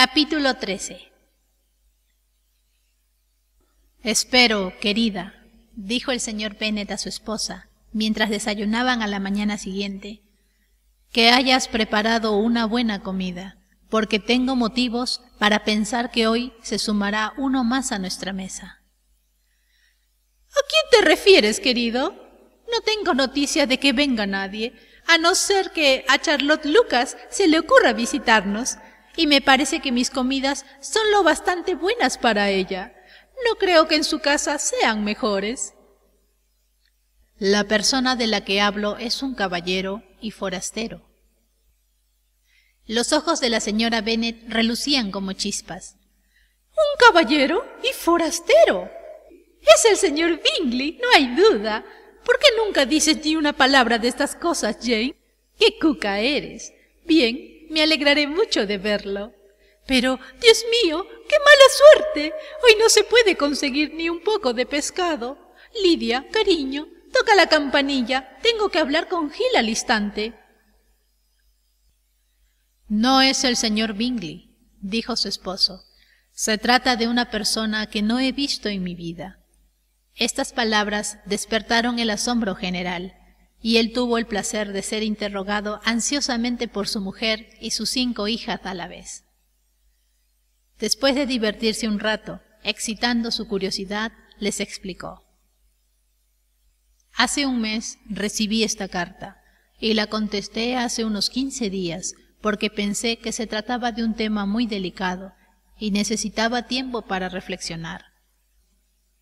Capítulo 13 Espero, querida, dijo el señor Bennet a su esposa, mientras desayunaban a la mañana siguiente, que hayas preparado una buena comida, porque tengo motivos para pensar que hoy se sumará uno más a nuestra mesa. ¿A quién te refieres, querido? No tengo noticia de que venga nadie, a no ser que a Charlotte Lucas se le ocurra visitarnos, y me parece que mis comidas son lo bastante buenas para ella. No creo que en su casa sean mejores. La persona de la que hablo es un caballero y forastero. Los ojos de la señora Bennet relucían como chispas. ¿Un caballero y forastero? Es el señor Bingley, no hay duda. ¿Por qué nunca dices ni una palabra de estas cosas, Jane? ¡Qué cuca eres! Bien, me alegraré mucho de verlo. Pero, Dios mío, qué mala suerte. Hoy no se puede conseguir ni un poco de pescado. Lidia, cariño, toca la campanilla. Tengo que hablar con Gil al instante. No es el señor Bingley, dijo su esposo. Se trata de una persona que no he visto en mi vida. Estas palabras despertaron el asombro general, y él tuvo el placer de ser interrogado ansiosamente por su mujer y sus cinco hijas a la vez. Después de divertirse un rato, excitando su curiosidad, les explicó. Hace un mes recibí esta carta y la contesté hace unos quince días porque pensé que se trataba de un tema muy delicado y necesitaba tiempo para reflexionar.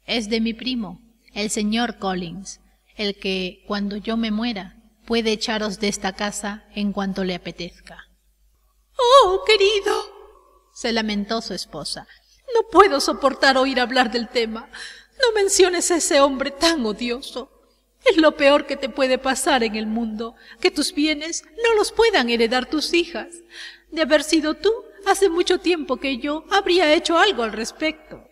Es de mi primo, el señor Collins, el que, cuando yo me muera, puede echaros de esta casa en cuanto le apetezca. Oh, querido, se lamentó su esposa, no puedo soportar oír hablar del tema. No menciones a ese hombre tan odioso. Es lo peor que te puede pasar en el mundo, que tus bienes no los puedan heredar tus hijas. De haber sido tú, hace mucho tiempo que yo habría hecho algo al respecto.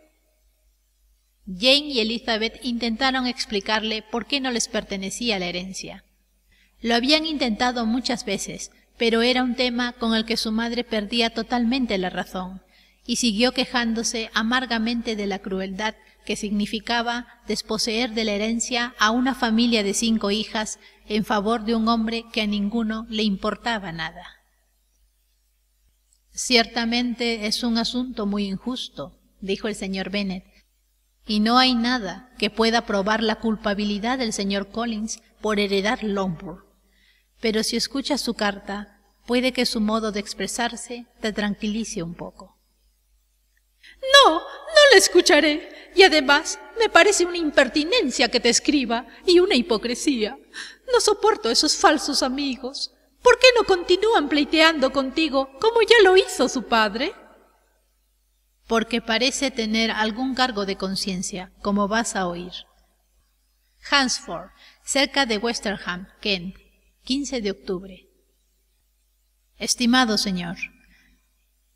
Jane y Elizabeth intentaron explicarle por qué no les pertenecía la herencia. Lo habían intentado muchas veces, pero era un tema con el que su madre perdía totalmente la razón, y siguió quejándose amargamente de la crueldad que significaba desposeer de la herencia a una familia de cinco hijas en favor de un hombre que a ninguno le importaba nada. Ciertamente es un asunto muy injusto, dijo el señor Bennet, y no hay nada que pueda probar la culpabilidad del señor Collins por heredar Longbourn. Pero si escuchas su carta, puede que su modo de expresarse te tranquilice un poco. No, no le escucharé. Y además me parece una impertinencia que te escriba y una hipocresía. No soporto esos falsos amigos. ¿Por qué no continúan pleiteando contigo como ya lo hizo su padre? Porque parece tener algún cargo de conciencia, como vas a oír. Hansford, cerca de Westerham, Kent, 15 de octubre. Estimado señor,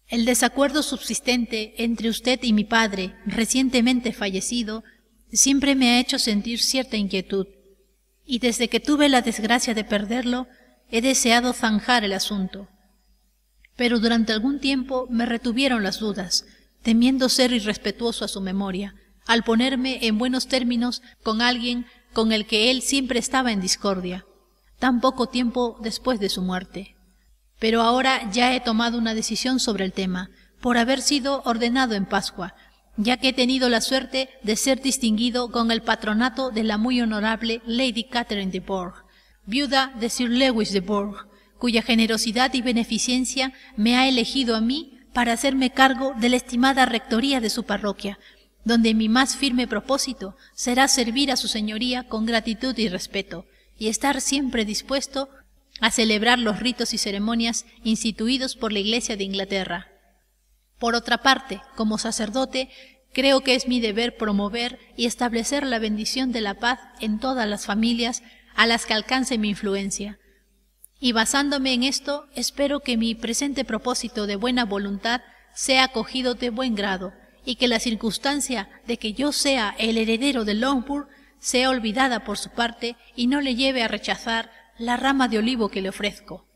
el desacuerdo subsistente entre usted y mi padre, recientemente fallecido, siempre me ha hecho sentir cierta inquietud, y desde que tuve la desgracia de perderlo, he deseado zanjar el asunto. Pero durante algún tiempo me retuvieron las dudas, temiendo ser irrespetuoso a su memoria, al ponerme en buenos términos con alguien con el que él siempre estaba en discordia, tan poco tiempo después de su muerte. Pero ahora ya he tomado una decisión sobre el tema, por haber sido ordenado en Pascua, ya que he tenido la suerte de ser distinguido con el patronato de la muy honorable Lady Catherine de Bourgh, viuda de Sir Lewis de Bourgh, cuya generosidad y beneficencia me ha elegido a mí para hacerme cargo de la estimada rectoría de su parroquia, donde mi más firme propósito será servir a su señoría con gratitud y respeto, y estar siempre dispuesto a celebrar los ritos y ceremonias instituidos por la Iglesia de Inglaterra. Por otra parte, como sacerdote, creo que es mi deber promover y establecer la bendición de la paz en todas las familias a las que alcance mi influencia. Y basándome en esto, espero que mi presente propósito de buena voluntad sea acogido de buen grado y que la circunstancia de que yo sea el heredero de Longbourn sea olvidada por su parte y no le lleve a rechazar la rama de olivo que le ofrezco.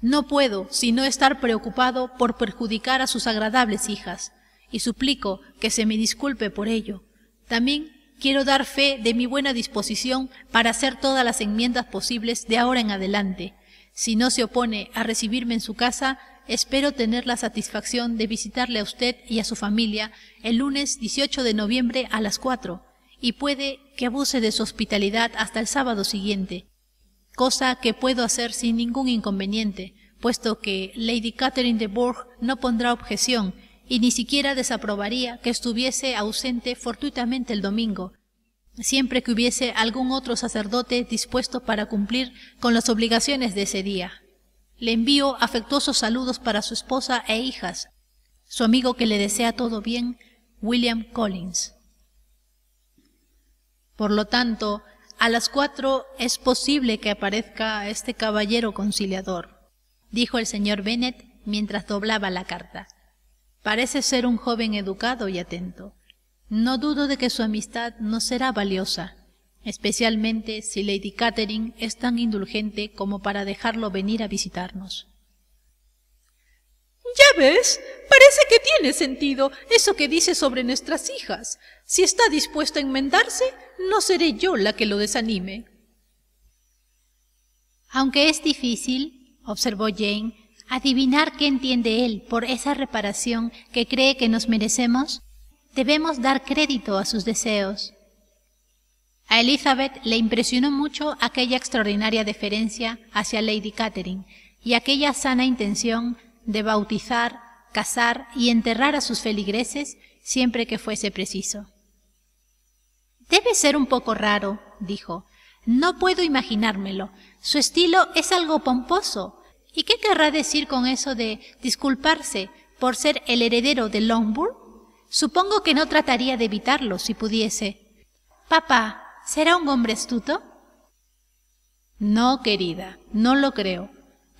No puedo sino estar preocupado por perjudicar a sus agradables hijas, y suplico que se me disculpe por ello. También quiero dar fe de mi buena disposición para hacer todas las enmiendas posibles de ahora en adelante. Si no se opone a recibirme en su casa, espero tener la satisfacción de visitarle a usted y a su familia el lunes 18 de noviembre a las cuatro, y puede que abuse de su hospitalidad hasta el sábado siguiente, cosa que puedo hacer sin ningún inconveniente, puesto que Lady Catherine de Bourgh no pondrá objeción y ni siquiera desaprobaría que estuviese ausente fortuitamente el domingo, siempre que hubiese algún otro sacerdote dispuesto para cumplir con las obligaciones de ese día. Le envío afectuosos saludos para su esposa e hijas. Su amigo que le desea todo bien, William Collins. Por lo tanto, a las cuatro es posible que aparezca este caballero conciliador, dijo el señor Bennet mientras doblaba la carta. Parece ser un joven educado y atento. No dudo de que su amistad no será valiosa, especialmente si Lady Catherine es tan indulgente como para dejarlo venir a visitarnos. Ya ves, parece que tiene sentido eso que dice sobre nuestras hijas. Si está dispuesto a enmendarse, no seré yo la que lo desanime. Aunque es difícil, observó Jane, adivinar qué entiende él por esa reparación que cree que nos merecemos, debemos dar crédito a sus deseos. A Elizabeth le impresionó mucho aquella extraordinaria deferencia hacia Lady Catherine y aquella sana intención de bautizar, casar y enterrar a sus feligreses siempre que fuese preciso. Debe ser un poco raro, dijo. No puedo imaginármelo. Su estilo es algo pomposo. ¿Y qué querrá decir con eso de disculparse por ser el heredero de Longbourn? Supongo que no trataría de evitarlo si pudiese. Papá, ¿Será un hombre astuto? No, querida, no lo creo.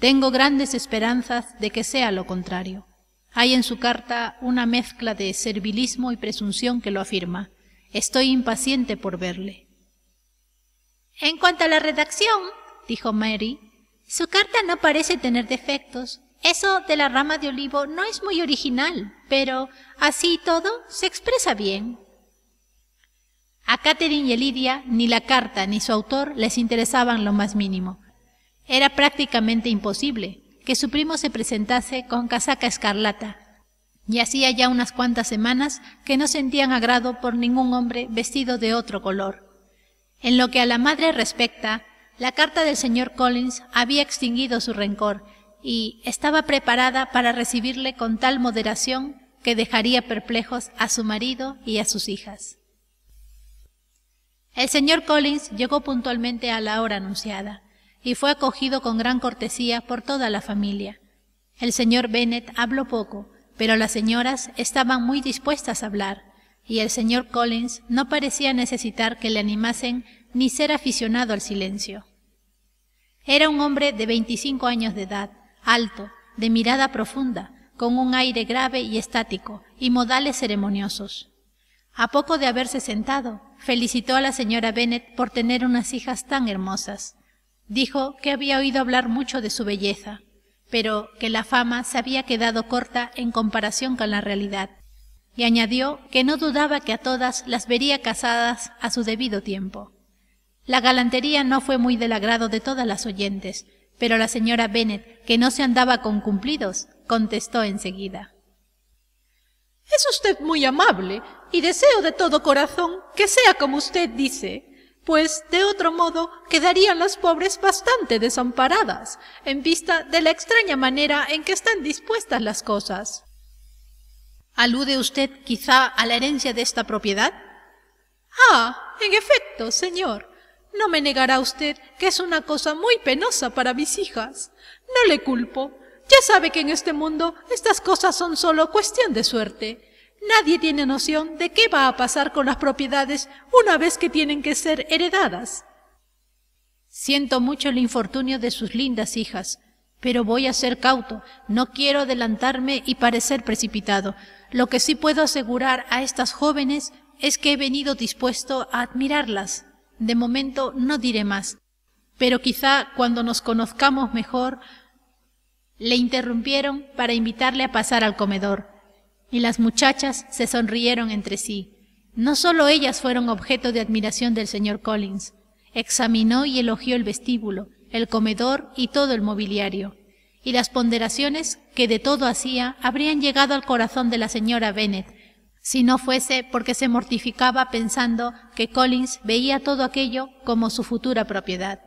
Tengo grandes esperanzas de que sea lo contrario. Hay en su carta una mezcla de servilismo y presunción que lo afirma. Estoy impaciente por verle. En cuanto a la redacción, dijo Mary, su carta no parece tener defectos. Eso de la rama de olivo no es muy original, pero así todo se expresa bien. A Catherine y a Lidia ni la carta ni su autor les interesaban lo más mínimo. Era prácticamente imposible que su primo se presentase con casaca escarlata, y hacía ya unas cuantas semanas que no sentían agrado por ningún hombre vestido de otro color. En lo que a la madre respecta, la carta del señor Collins había extinguido su rencor y estaba preparada para recibirle con tal moderación que dejaría perplejos a su marido y a sus hijas. El señor Collins llegó puntualmente a la hora anunciada y fue acogido con gran cortesía por toda la familia. El señor Bennet habló poco, pero las señoras estaban muy dispuestas a hablar, y el señor Collins no parecía necesitar que le animasen ni ser aficionado al silencio. Era un hombre de veinticinco años de edad, alto, de mirada profunda, con un aire grave y estático, y modales ceremoniosos. A poco de haberse sentado, felicitó a la señora Bennet por tener unas hijas tan hermosas. Dijo que había oído hablar mucho de su belleza, pero que la fama se había quedado corta en comparación con la realidad, y añadió que no dudaba que a todas las vería casadas a su debido tiempo. La galantería no fue muy del agrado de todas las oyentes, pero la señora Bennet, que no se andaba con cumplidos, contestó enseguida. Es usted muy amable y deseo de todo corazón que sea como usted dice, pues de otro modo quedarían las pobres bastante desamparadas en vista de la extraña manera en que están dispuestas las cosas. ¿Alude usted quizá a la herencia de esta propiedad? Ah, en efecto, señor. No me negará usted que es una cosa muy penosa para mis hijas. No le culpo, ya sabe que en este mundo estas cosas son solo cuestión de suerte. Nadie tiene noción de qué va a pasar con las propiedades una vez que tienen que ser heredadas. Siento mucho el infortunio de sus lindas hijas, pero voy a ser cauto, no quiero adelantarme y parecer precipitado. Lo que sí puedo asegurar a estas jóvenes es que he venido dispuesto a admirarlas. De momento no diré más, pero quizá cuando nos conozcamos mejor Le interrumpieron para invitarle a pasar al comedor, y las muchachas se sonrieron entre sí. No solo ellas fueron objeto de admiración del señor Collins, examinó y elogió el vestíbulo, el comedor y todo el mobiliario, y las ponderaciones que de todo hacía habrían llegado al corazón de la señora Bennet, si no fuese porque se mortificaba pensando que Collins veía todo aquello como su futura propiedad.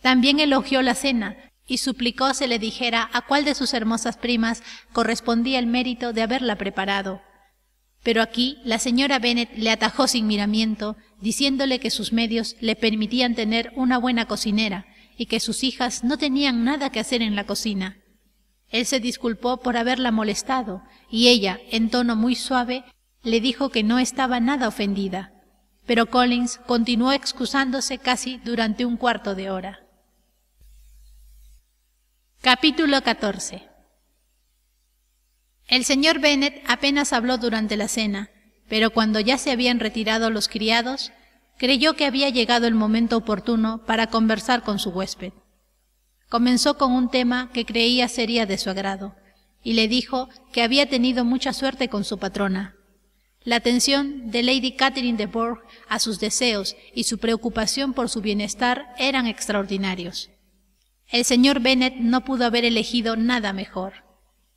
También elogió la cena y suplicó se le dijera a cuál de sus hermosas primas correspondía el mérito de haberla preparado. Pero aquí la señora Bennet le atajó sin miramiento, diciéndole que sus medios le permitían tener una buena cocinera y que sus hijas no tenían nada que hacer en la cocina. Él se disculpó por haberla molestado y ella, en tono muy suave, le dijo que no estaba nada ofendida. Pero Collins continuó excusándose casi durante un cuarto de hora. Capítulo 14 El señor Bennet apenas habló durante la cena, pero cuando ya se habían retirado los criados, creyó que había llegado el momento oportuno para conversar con su huésped. Comenzó con un tema que creía sería de su agrado, y le dijo que había tenido mucha suerte con su patrona. La atención de Lady Catherine de Bourgh a sus deseos y su preocupación por su bienestar eran extraordinarios. El señor Bennet no pudo haber elegido nada mejor.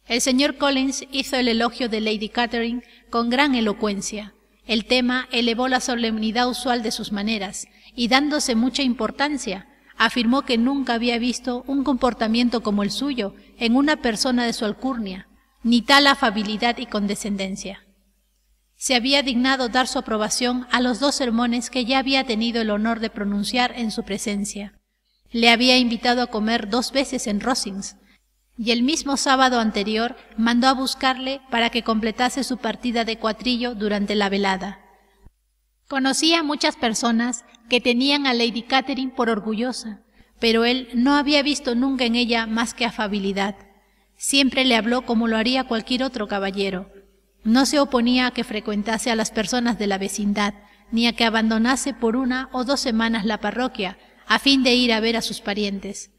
El señor Collins hizo el elogio de Lady Catherine con gran elocuencia. El tema elevó la solemnidad usual de sus maneras, y dándose mucha importancia, afirmó que nunca había visto un comportamiento como el suyo en una persona de su alcurnia, ni tal afabilidad y condescendencia. Se había dignado dar su aprobación a los dos sermones que ya había tenido el honor de pronunciar en su presencia, le había invitado a comer dos veces en Rosings, y el mismo sábado anterior mandó a buscarle para que completase su partida de cuatrillo durante la velada. Conocía a muchas personas que tenían a Lady Catherine por orgullosa, pero él no había visto nunca en ella más que afabilidad. Siempre le habló como lo haría cualquier otro caballero. No se oponía a que frecuentase a las personas de la vecindad, ni a que abandonase por una o dos semanas la parroquia, a fin de ir a ver a sus parientes.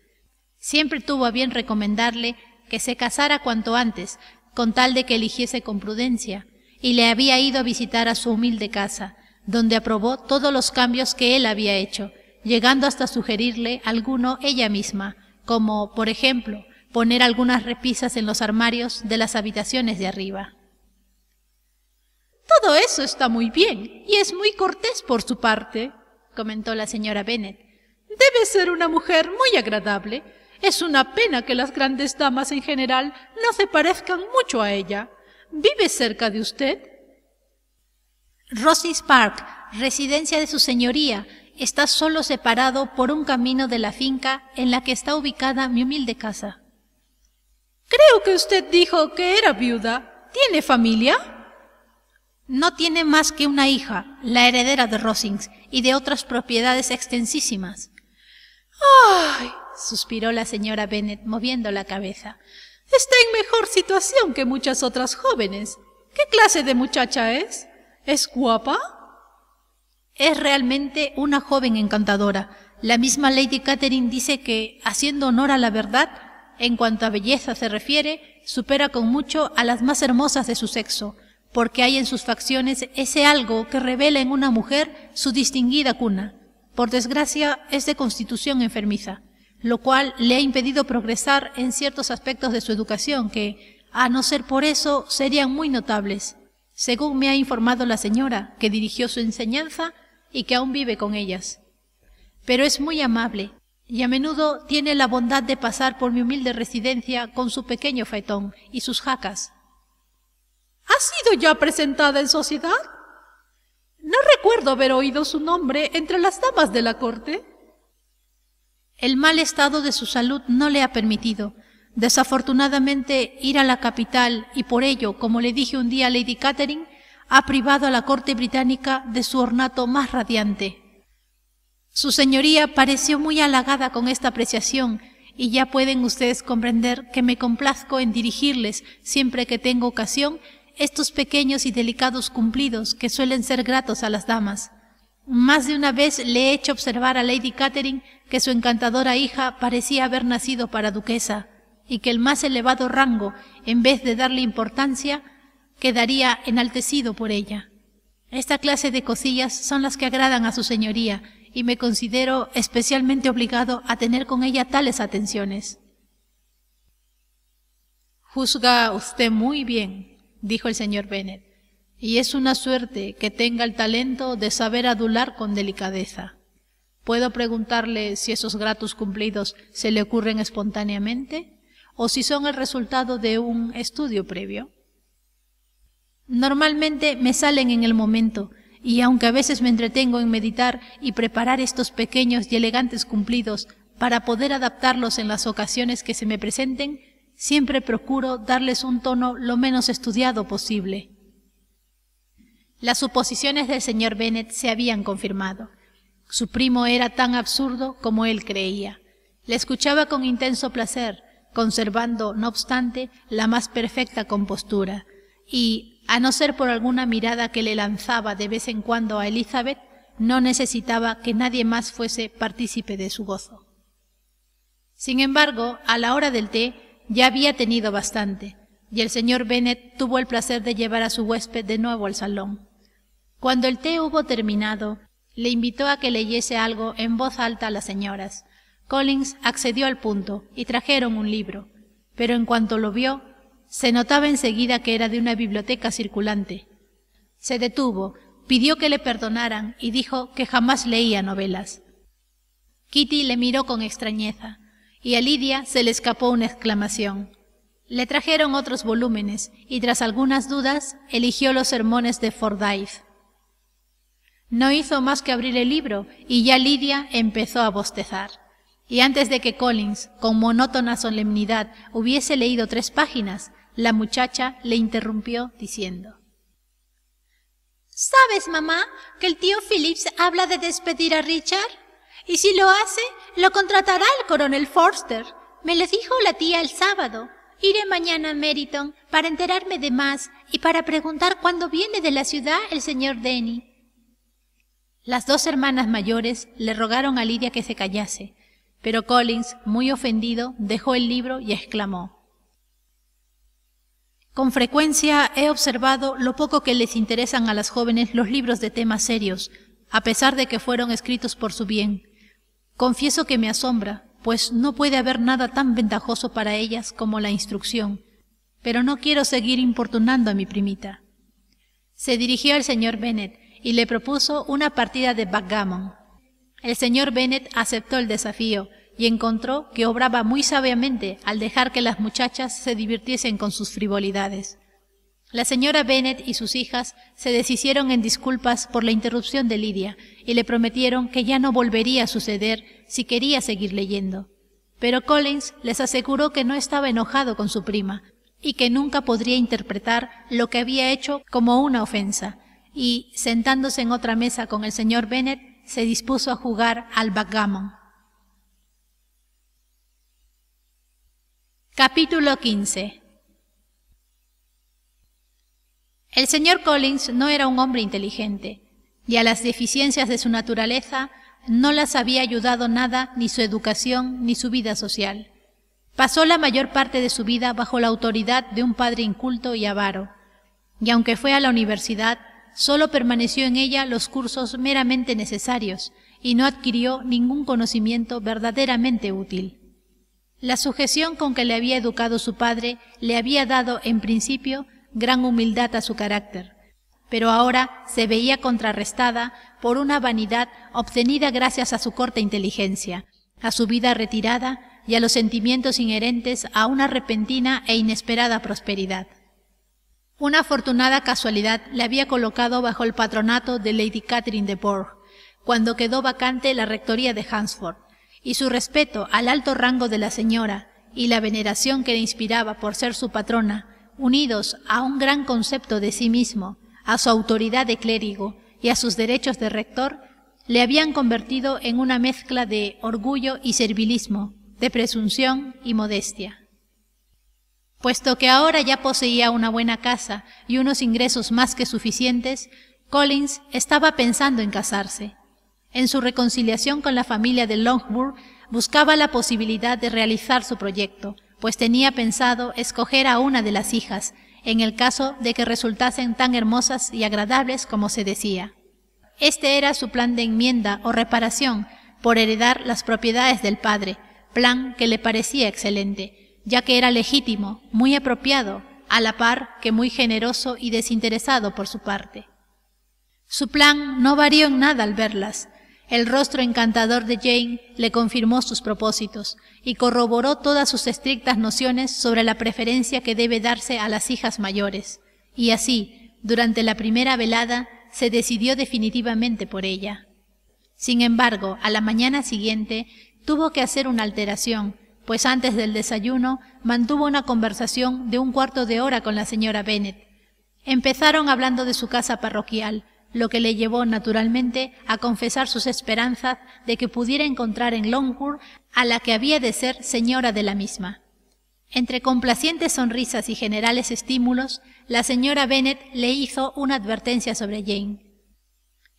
Siempre tuvo a bien recomendarle que se casara cuanto antes, con tal de que eligiese con prudencia, y le había ido a visitar a su humilde casa, donde aprobó todos los cambios que él había hecho, llegando hasta sugerirle alguno ella misma, como, por ejemplo, poner algunas repisas en los armarios de las habitaciones de arriba. Todo eso está muy bien y es muy cortés por su parte, comentó la señora Bennet. Debe ser una mujer muy agradable. Es una pena que las grandes damas en general no se parezcan mucho a ella. ¿Vive cerca de usted? Rosings Park, residencia de su señoría, está solo separado por un camino de la finca en la que está ubicada mi humilde casa. Creo que usted dijo que era viuda. ¿Tiene familia? No tiene más que una hija, la heredera de Rosings, y de otras propiedades extensísimas. ¡Ay! suspiró la señora Bennet moviendo la cabeza. Está en mejor situación que muchas otras jóvenes. ¿Qué clase de muchacha es? ¿Es guapa? Es realmente una joven encantadora. La misma Lady Catherine dice que, haciendo honor a la verdad, en cuanto a belleza se refiere, supera con mucho a las más hermosas de su sexo, porque hay en sus facciones ese algo que revela en una mujer su distinguida cuna. Por desgracia, es de constitución enfermiza, lo cual le ha impedido progresar en ciertos aspectos de su educación que, a no ser por eso, serían muy notables, según me ha informado la señora, que dirigió su enseñanza y que aún vive con ellas. Pero es muy amable, y a menudo tiene la bondad de pasar por mi humilde residencia con su pequeño faetón y sus jacas. ¿Ha sido ya presentada en sociedad? No recuerdo haber oído su nombre entre las damas de la corte. El mal estado de su salud no le ha permitido, desafortunadamente, ir a la capital y por ello, como le dije un día a Lady Catherine, ha privado a la corte británica de su ornato más radiante. Su señoría pareció muy halagada con esta apreciación y ya pueden ustedes comprender que me complazco en dirigirles, siempre que tengo ocasión, estos pequeños y delicados cumplidos que suelen ser gratos a las damas. Más de una vez le he hecho observar a Lady Catherine que su encantadora hija parecía haber nacido para duquesa, y que el más elevado rango, en vez de darle importancia, quedaría enaltecido por ella. Esta clase de cosillas son las que agradan a su señoría, y me considero especialmente obligado a tener con ella tales atenciones. Juzga usted muy bien, dijo el señor Bennet, y es una suerte que tenga el talento de saber adular con delicadeza. ¿Puedo preguntarle si esos gratos cumplidos se le ocurren espontáneamente o si son el resultado de un estudio previo? Normalmente me salen en el momento, y aunque a veces me entretengo en meditar y preparar estos pequeños y elegantes cumplidos para poder adaptarlos en las ocasiones que se me presenten, siempre procuro darles un tono lo menos estudiado posible. Las suposiciones del señor Bennet se habían confirmado. Su primo era tan absurdo como él creía. Le escuchaba con intenso placer, conservando, no obstante, la más perfecta compostura, y, a no ser por alguna mirada que le lanzaba de vez en cuando a Elizabeth, no necesitaba que nadie más fuese partícipe de su gozo. Sin embargo, a la hora del té ya había tenido bastante, y el señor Bennet tuvo el placer de llevar a su huésped de nuevo al salón. Cuando el té hubo terminado, le invitó a que leyese algo en voz alta a las señoras. Collins accedió al punto y trajeron un libro, pero en cuanto lo vio, se notaba enseguida que era de una biblioteca circulante. Se detuvo, pidió que le perdonaran y dijo que jamás leía novelas. Kitty le miró con extrañeza, y a Lidia se le escapó una exclamación. Le trajeron otros volúmenes, y tras algunas dudas eligió los sermones de Fordyce. No hizo más que abrir el libro y ya Lidia empezó a bostezar. Y antes de que Collins, con monótona solemnidad, hubiese leído tres páginas, la muchacha le interrumpió diciendo ¿Sabes, mamá, que el tío Phillips habla de despedir a Richard? Y si lo hace, lo contratará el coronel Forster. Me lo dijo la tía el sábado. Iré mañana a Meriton para enterarme de más y para preguntar cuándo viene de la ciudad el señor Denny. Las dos hermanas mayores le rogaron a Lidia que se callase, pero Collins, muy ofendido, dejó el libro y exclamó Con frecuencia he observado lo poco que les interesan a las jóvenes los libros de temas serios, a pesar de que fueron escritos por su bien. Confieso que me asombra, pues no puede haber nada tan ventajoso para ellas como la instrucción, pero no quiero seguir importunando a mi primita. Se dirigió al señor Bennet, y le propuso una partida de backgammon. El señor Bennet aceptó el desafío y encontró que obraba muy sabiamente al dejar que las muchachas se divirtiesen con sus frivolidades. La señora Bennet y sus hijas se deshicieron en disculpas por la interrupción de Lidia y le prometieron que ya no volvería a suceder si quería seguir leyendo. Pero Collins les aseguró que no estaba enojado con su prima y que nunca podría interpretar lo que había hecho como una ofensa, y, sentándose en otra mesa con el señor Bennet, se dispuso a jugar al backgammon. Capítulo 15 El señor Collins no era un hombre inteligente, y a las deficiencias de su naturaleza no las había ayudado nada ni su educación ni su vida social. Pasó la mayor parte de su vida bajo la autoridad de un padre inculto y avaro, y aunque fue a la universidad, solo permaneció en ella los cursos meramente necesarios y no adquirió ningún conocimiento verdaderamente útil. La sujeción con que le había educado su padre le había dado, en principio, gran humildad a su carácter, pero ahora se veía contrarrestada por una vanidad obtenida gracias a su corta inteligencia, a su vida retirada y a los sentimientos inherentes a una repentina e inesperada prosperidad. Una afortunada casualidad le había colocado bajo el patronato de Lady Catherine de Bourgh, cuando quedó vacante la rectoría de Hansford, y su respeto al alto rango de la señora y la veneración que le inspiraba por ser su patrona, unidos a un gran concepto de sí mismo, a su autoridad de clérigo y a sus derechos de rector, le habían convertido en una mezcla de orgullo y servilismo, de presunción y modestia. Puesto que ahora ya poseía una buena casa y unos ingresos más que suficientes, Collins estaba pensando en casarse. En su reconciliación con la familia de Longbourn buscaba la posibilidad de realizar su proyecto, pues tenía pensado escoger a una de las hijas, en el caso de que resultasen tan hermosas y agradables como se decía. Este era su plan de enmienda o reparación por heredar las propiedades del padre, plan que le parecía excelente, ya que era legítimo, muy apropiado, a la par que muy generoso y desinteresado por su parte. Su plan no varió en nada al verlas. El rostro encantador de Jane le confirmó sus propósitos y corroboró todas sus estrictas nociones sobre la preferencia que debe darse a las hijas mayores, y así, durante la primera velada, se decidió definitivamente por ella. Sin embargo, a la mañana siguiente tuvo que hacer una alteración, pues antes del desayuno mantuvo una conversación de un cuarto de hora con la señora Bennet. Empezaron hablando de su casa parroquial, lo que le llevó naturalmente a confesar sus esperanzas de que pudiera encontrar en Longwood a la que había de ser señora de la misma. Entre complacientes sonrisas y generales estímulos, la señora Bennet le hizo una advertencia sobre Jane.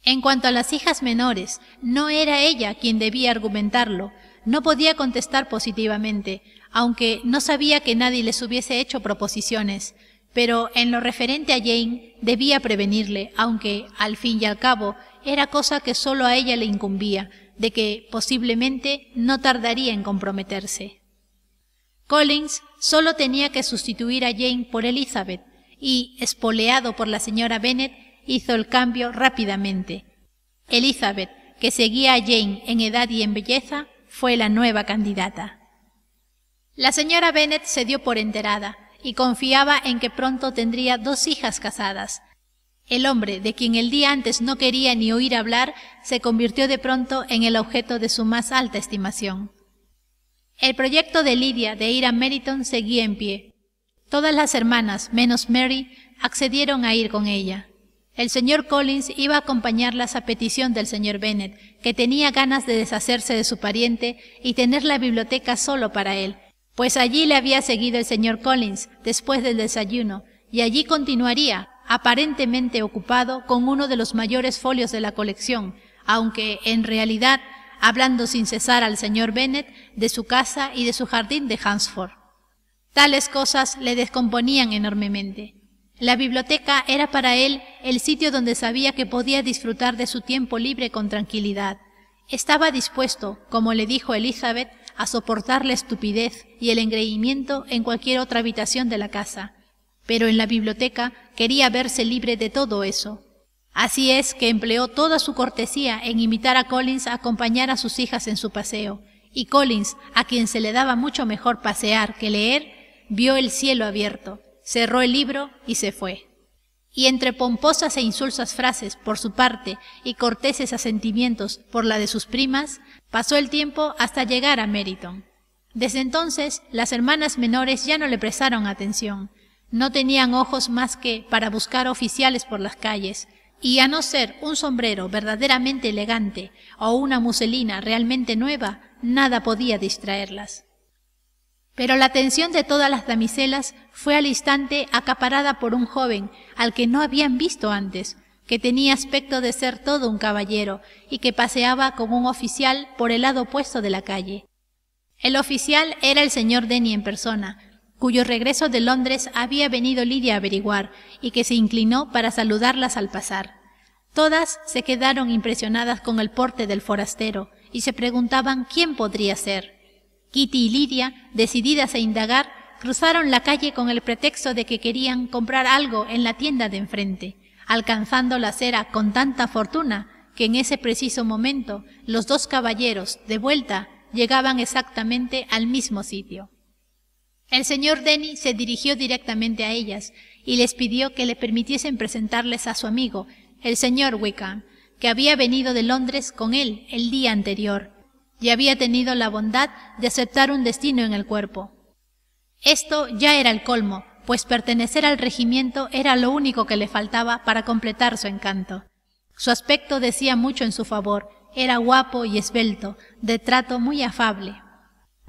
En cuanto a las hijas menores, no era ella quien debía argumentarlo, no podía contestar positivamente, aunque no sabía que nadie les hubiese hecho proposiciones, pero en lo referente a Jane debía prevenirle, aunque, al fin y al cabo, era cosa que solo a ella le incumbía, de que posiblemente no tardaría en comprometerse. Collins solo tenía que sustituir a Jane por Elizabeth, y, espoleado por la señora Bennet, hizo el cambio rápidamente. Elizabeth, que seguía a Jane en edad y en belleza, fue la nueva candidata. La señora Bennet se dio por enterada, y confiaba en que pronto tendría dos hijas casadas. El hombre, de quien el día antes no quería ni oír hablar, se convirtió de pronto en el objeto de su más alta estimación. El proyecto de Lidia de ir a Meriton seguía en pie. Todas las hermanas, menos Mary, accedieron a ir con ella. El señor Collins iba a acompañarlas a petición del señor Bennet, que tenía ganas de deshacerse de su pariente y tener la biblioteca solo para él, pues allí le había seguido el señor Collins después del desayuno, y allí continuaría, aparentemente ocupado con uno de los mayores folios de la colección, aunque en realidad hablando sin cesar al señor Bennet de su casa y de su jardín de Hansford. Tales cosas le descomponían enormemente. La biblioteca era para él el sitio donde sabía que podía disfrutar de su tiempo libre con tranquilidad. Estaba dispuesto, como le dijo Elizabeth, a soportar la estupidez y el engreimiento en cualquier otra habitación de la casa, pero en la biblioteca quería verse libre de todo eso. Así es que empleó toda su cortesía en invitar a Collins a acompañar a sus hijas en su paseo, y Collins, a quien se le daba mucho mejor pasear que leer, vio el cielo abierto, cerró el libro y se fue. Y entre pomposas e insulsas frases por su parte y corteses asentimientos por la de sus primas, Pasó el tiempo hasta llegar a Meriton. Desde entonces, las hermanas menores ya no le prestaron atención. No tenían ojos más que para buscar oficiales por las calles, y a no ser un sombrero verdaderamente elegante o una muselina realmente nueva, nada podía distraerlas. Pero la atención de todas las damiselas fue al instante acaparada por un joven al que no habían visto antes, que tenía aspecto de ser todo un caballero y que paseaba como un oficial por el lado opuesto de la calle. El oficial era el señor Denny en persona, cuyo regreso de Londres había venido Lidia a averiguar y que se inclinó para saludarlas al pasar. Todas se quedaron impresionadas con el porte del forastero y se preguntaban quién podría ser. Kitty y Lidia, decididas a indagar, cruzaron la calle con el pretexto de que querían comprar algo en la tienda de enfrente alcanzando la acera con tanta fortuna que en ese preciso momento los dos caballeros, de vuelta, llegaban exactamente al mismo sitio. El señor Denny se dirigió directamente a ellas y les pidió que le permitiesen presentarles a su amigo, el señor Wickham, que había venido de Londres con él el día anterior y había tenido la bondad de aceptar un destino en el cuerpo. Esto ya era el colmo, pues pertenecer al regimiento era lo único que le faltaba para completar su encanto. Su aspecto decía mucho en su favor, era guapo y esbelto, de trato muy afable.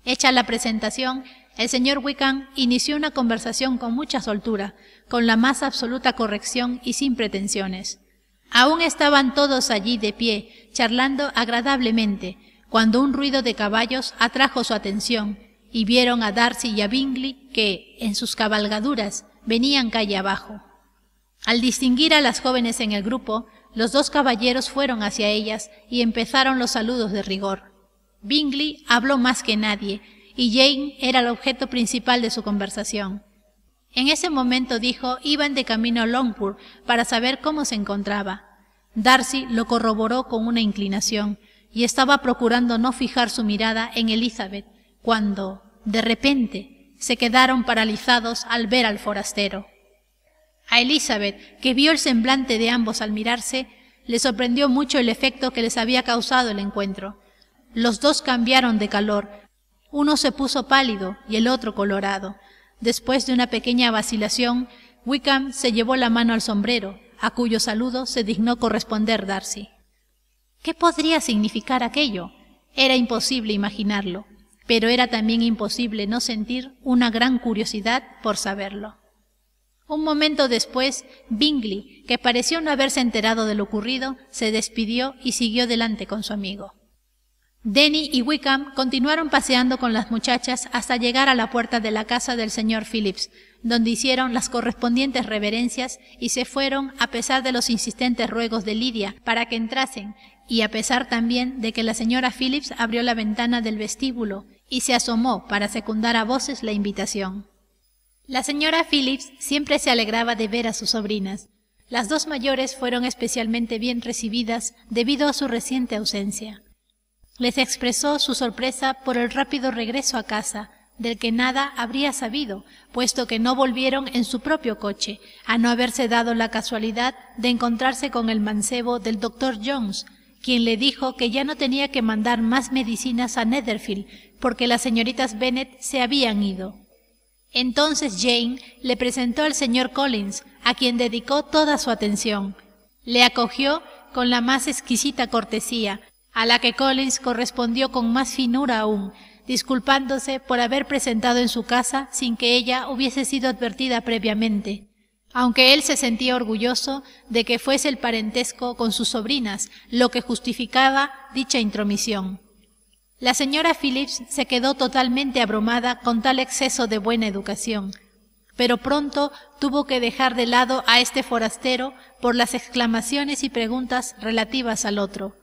Hecha la presentación, el señor Wickham inició una conversación con mucha soltura, con la más absoluta corrección y sin pretensiones. Aún estaban todos allí de pie, charlando agradablemente, cuando un ruido de caballos atrajo su atención, y vieron a Darcy y a Bingley que, en sus cabalgaduras, venían calle abajo. Al distinguir a las jóvenes en el grupo, los dos caballeros fueron hacia ellas y empezaron los saludos de rigor. Bingley habló más que nadie, y Jane era el objeto principal de su conversación. En ese momento dijo iban de camino a Longpur para saber cómo se encontraba. Darcy lo corroboró con una inclinación y estaba procurando no fijar su mirada en Elizabeth, cuando, de repente, se quedaron paralizados al ver al forastero. A Elizabeth, que vio el semblante de ambos al mirarse, le sorprendió mucho el efecto que les había causado el encuentro. Los dos cambiaron de calor. Uno se puso pálido y el otro colorado. Después de una pequeña vacilación, Wickham se llevó la mano al sombrero, a cuyo saludo se dignó corresponder Darcy. ¿Qué podría significar aquello? Era imposible imaginarlo, pero era también imposible no sentir una gran curiosidad por saberlo. Un momento después, Bingley, que pareció no haberse enterado de lo ocurrido, se despidió y siguió delante con su amigo. Denny y Wickham continuaron paseando con las muchachas hasta llegar a la puerta de la casa del señor Phillips, donde hicieron las correspondientes reverencias y se fueron a pesar de los insistentes ruegos de Lidia para que entrasen y a pesar también de que la señora Phillips abrió la ventana del vestíbulo y se asomó para secundar a voces la invitación. La señora Phillips siempre se alegraba de ver a sus sobrinas. Las dos mayores fueron especialmente bien recibidas debido a su reciente ausencia. Les expresó su sorpresa por el rápido regreso a casa, del que nada habría sabido, puesto que no volvieron en su propio coche, a no haberse dado la casualidad de encontrarse con el mancebo del doctor Jones, quien le dijo que ya no tenía que mandar más medicinas a Netherfield, porque las señoritas Bennet se habían ido. Entonces Jane le presentó al señor Collins, a quien dedicó toda su atención. Le acogió con la más exquisita cortesía, a la que Collins correspondió con más finura aún, disculpándose por haber presentado en su casa sin que ella hubiese sido advertida previamente, aunque él se sentía orgulloso de que fuese el parentesco con sus sobrinas, lo que justificaba dicha intromisión. La señora Phillips se quedó totalmente abrumada con tal exceso de buena educación, pero pronto tuvo que dejar de lado a este forastero por las exclamaciones y preguntas relativas al otro.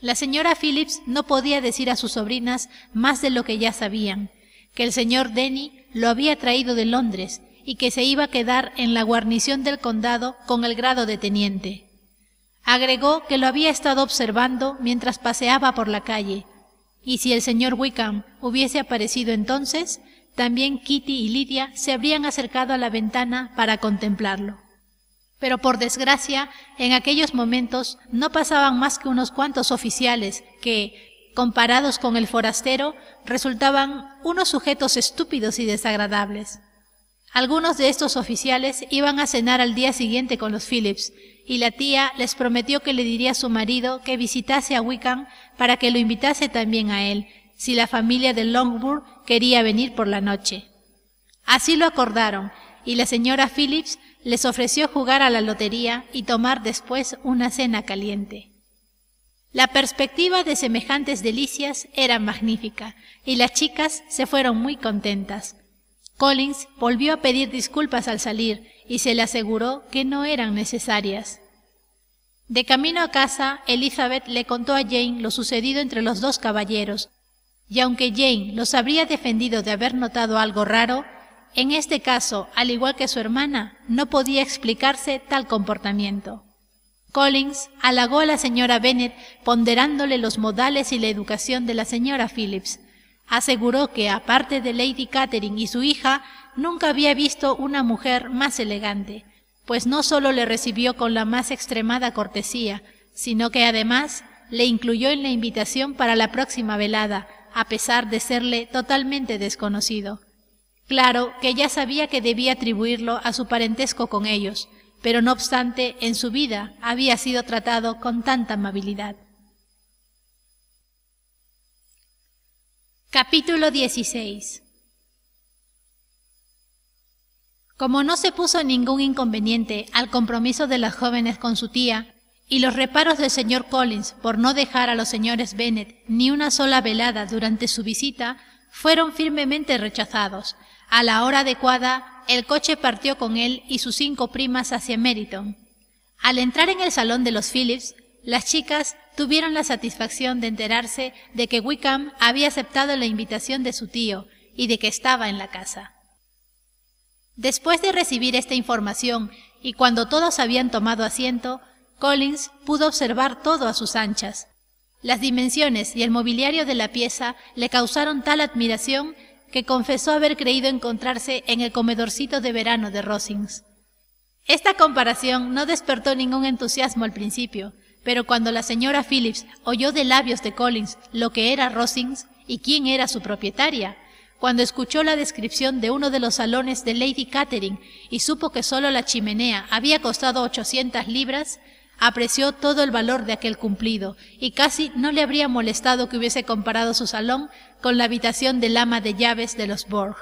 La señora Phillips no podía decir a sus sobrinas más de lo que ya sabían, que el señor Denny lo había traído de Londres y que se iba a quedar en la guarnición del condado con el grado de teniente. Agregó que lo había estado observando mientras paseaba por la calle, y si el señor Wickham hubiese aparecido entonces, también Kitty y Lydia se habrían acercado a la ventana para contemplarlo. Pero por desgracia, en aquellos momentos no pasaban más que unos cuantos oficiales que, comparados con el forastero, resultaban unos sujetos estúpidos y desagradables. Algunos de estos oficiales iban a cenar al día siguiente con los Phillips, y la tía les prometió que le diría a su marido que visitase a Wickham para que lo invitase también a él, si la familia de Longbourn quería venir por la noche. Así lo acordaron, y la señora Phillips les ofreció jugar a la lotería y tomar después una cena caliente. La perspectiva de semejantes delicias era magnífica, y las chicas se fueron muy contentas. Collins volvió a pedir disculpas al salir, y se le aseguró que no eran necesarias. De camino a casa, Elizabeth le contó a Jane lo sucedido entre los dos caballeros, y aunque Jane los habría defendido de haber notado algo raro, en este caso, al igual que su hermana, no podía explicarse tal comportamiento. Collins halagó a la señora Bennet ponderándole los modales y la educación de la señora Phillips. Aseguró que, aparte de Lady Catherine y su hija, nunca había visto una mujer más elegante, pues no sólo le recibió con la más extremada cortesía, sino que además le incluyó en la invitación para la próxima velada, a pesar de serle totalmente desconocido. Claro que ya sabía que debía atribuirlo a su parentesco con ellos, pero no obstante en su vida había sido tratado con tanta amabilidad. Capítulo 16 Como no se puso ningún inconveniente al compromiso de las jóvenes con su tía, y los reparos del señor Collins por no dejar a los señores Bennet ni una sola velada durante su visita fueron firmemente rechazados. A la hora adecuada, el coche partió con él y sus cinco primas hacia Meriton. Al entrar en el salón de los Phillips, las chicas tuvieron la satisfacción de enterarse de que Wickham había aceptado la invitación de su tío y de que estaba en la casa. Después de recibir esta información y cuando todos habían tomado asiento, Collins pudo observar todo a sus anchas. Las dimensiones y el mobiliario de la pieza le causaron tal admiración que confesó haber creído encontrarse en el comedorcito de verano de Rosings. Esta comparación no despertó ningún entusiasmo al principio, pero cuando la señora Phillips oyó de labios de Collins lo que era Rosings y quién era su propietaria, cuando escuchó la descripción de uno de los salones de Lady Catherine y supo que solo la chimenea había costado ochocientas libras, apreció todo el valor de aquel cumplido y casi no le habría molestado que hubiese comparado su salón con la habitación del ama de llaves de los Borg.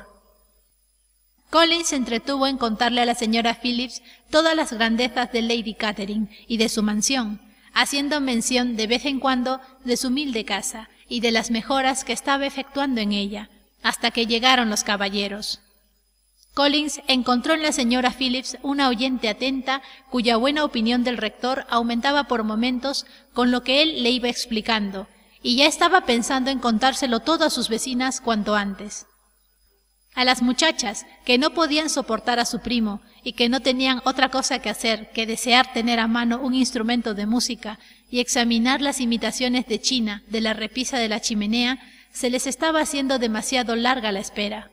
Collins se entretuvo en contarle a la señora Phillips todas las grandezas de Lady Catherine y de su mansión, haciendo mención de vez en cuando de su humilde casa y de las mejoras que estaba efectuando en ella, hasta que llegaron los caballeros. Collins encontró en la señora Phillips una oyente atenta cuya buena opinión del rector aumentaba por momentos con lo que él le iba explicando, y ya estaba pensando en contárselo todo a sus vecinas cuanto antes. A las muchachas, que no podían soportar a su primo y que no tenían otra cosa que hacer que desear tener a mano un instrumento de música y examinar las imitaciones de China de la repisa de la chimenea, se les estaba haciendo demasiado larga la espera.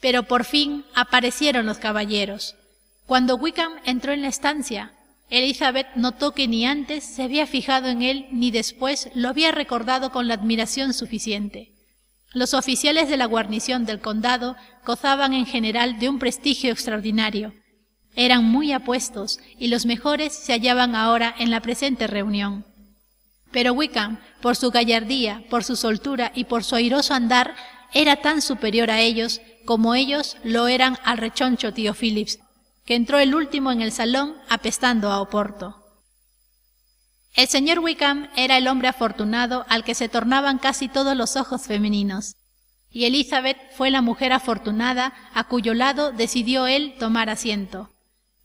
Pero por fin aparecieron los caballeros. Cuando Wickham entró en la estancia, Elizabeth notó que ni antes se había fijado en él ni después lo había recordado con la admiración suficiente. Los oficiales de la guarnición del condado gozaban en general de un prestigio extraordinario. Eran muy apuestos y los mejores se hallaban ahora en la presente reunión. Pero Wickham, por su gallardía, por su soltura y por su airoso andar, era tan superior a ellos como ellos lo eran al rechoncho tío Phillips, que entró el último en el salón apestando a Oporto. El señor Wickham era el hombre afortunado al que se tornaban casi todos los ojos femeninos, y Elizabeth fue la mujer afortunada a cuyo lado decidió él tomar asiento.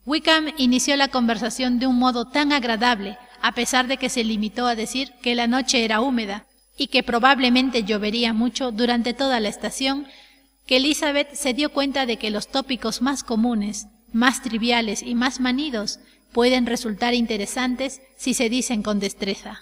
Wickham inició la conversación de un modo tan agradable, a pesar de que se limitó a decir que la noche era húmeda y que probablemente llovería mucho durante toda la estación, que Elizabeth se dio cuenta de que los tópicos más comunes, más triviales y más manidos pueden resultar interesantes si se dicen con destreza.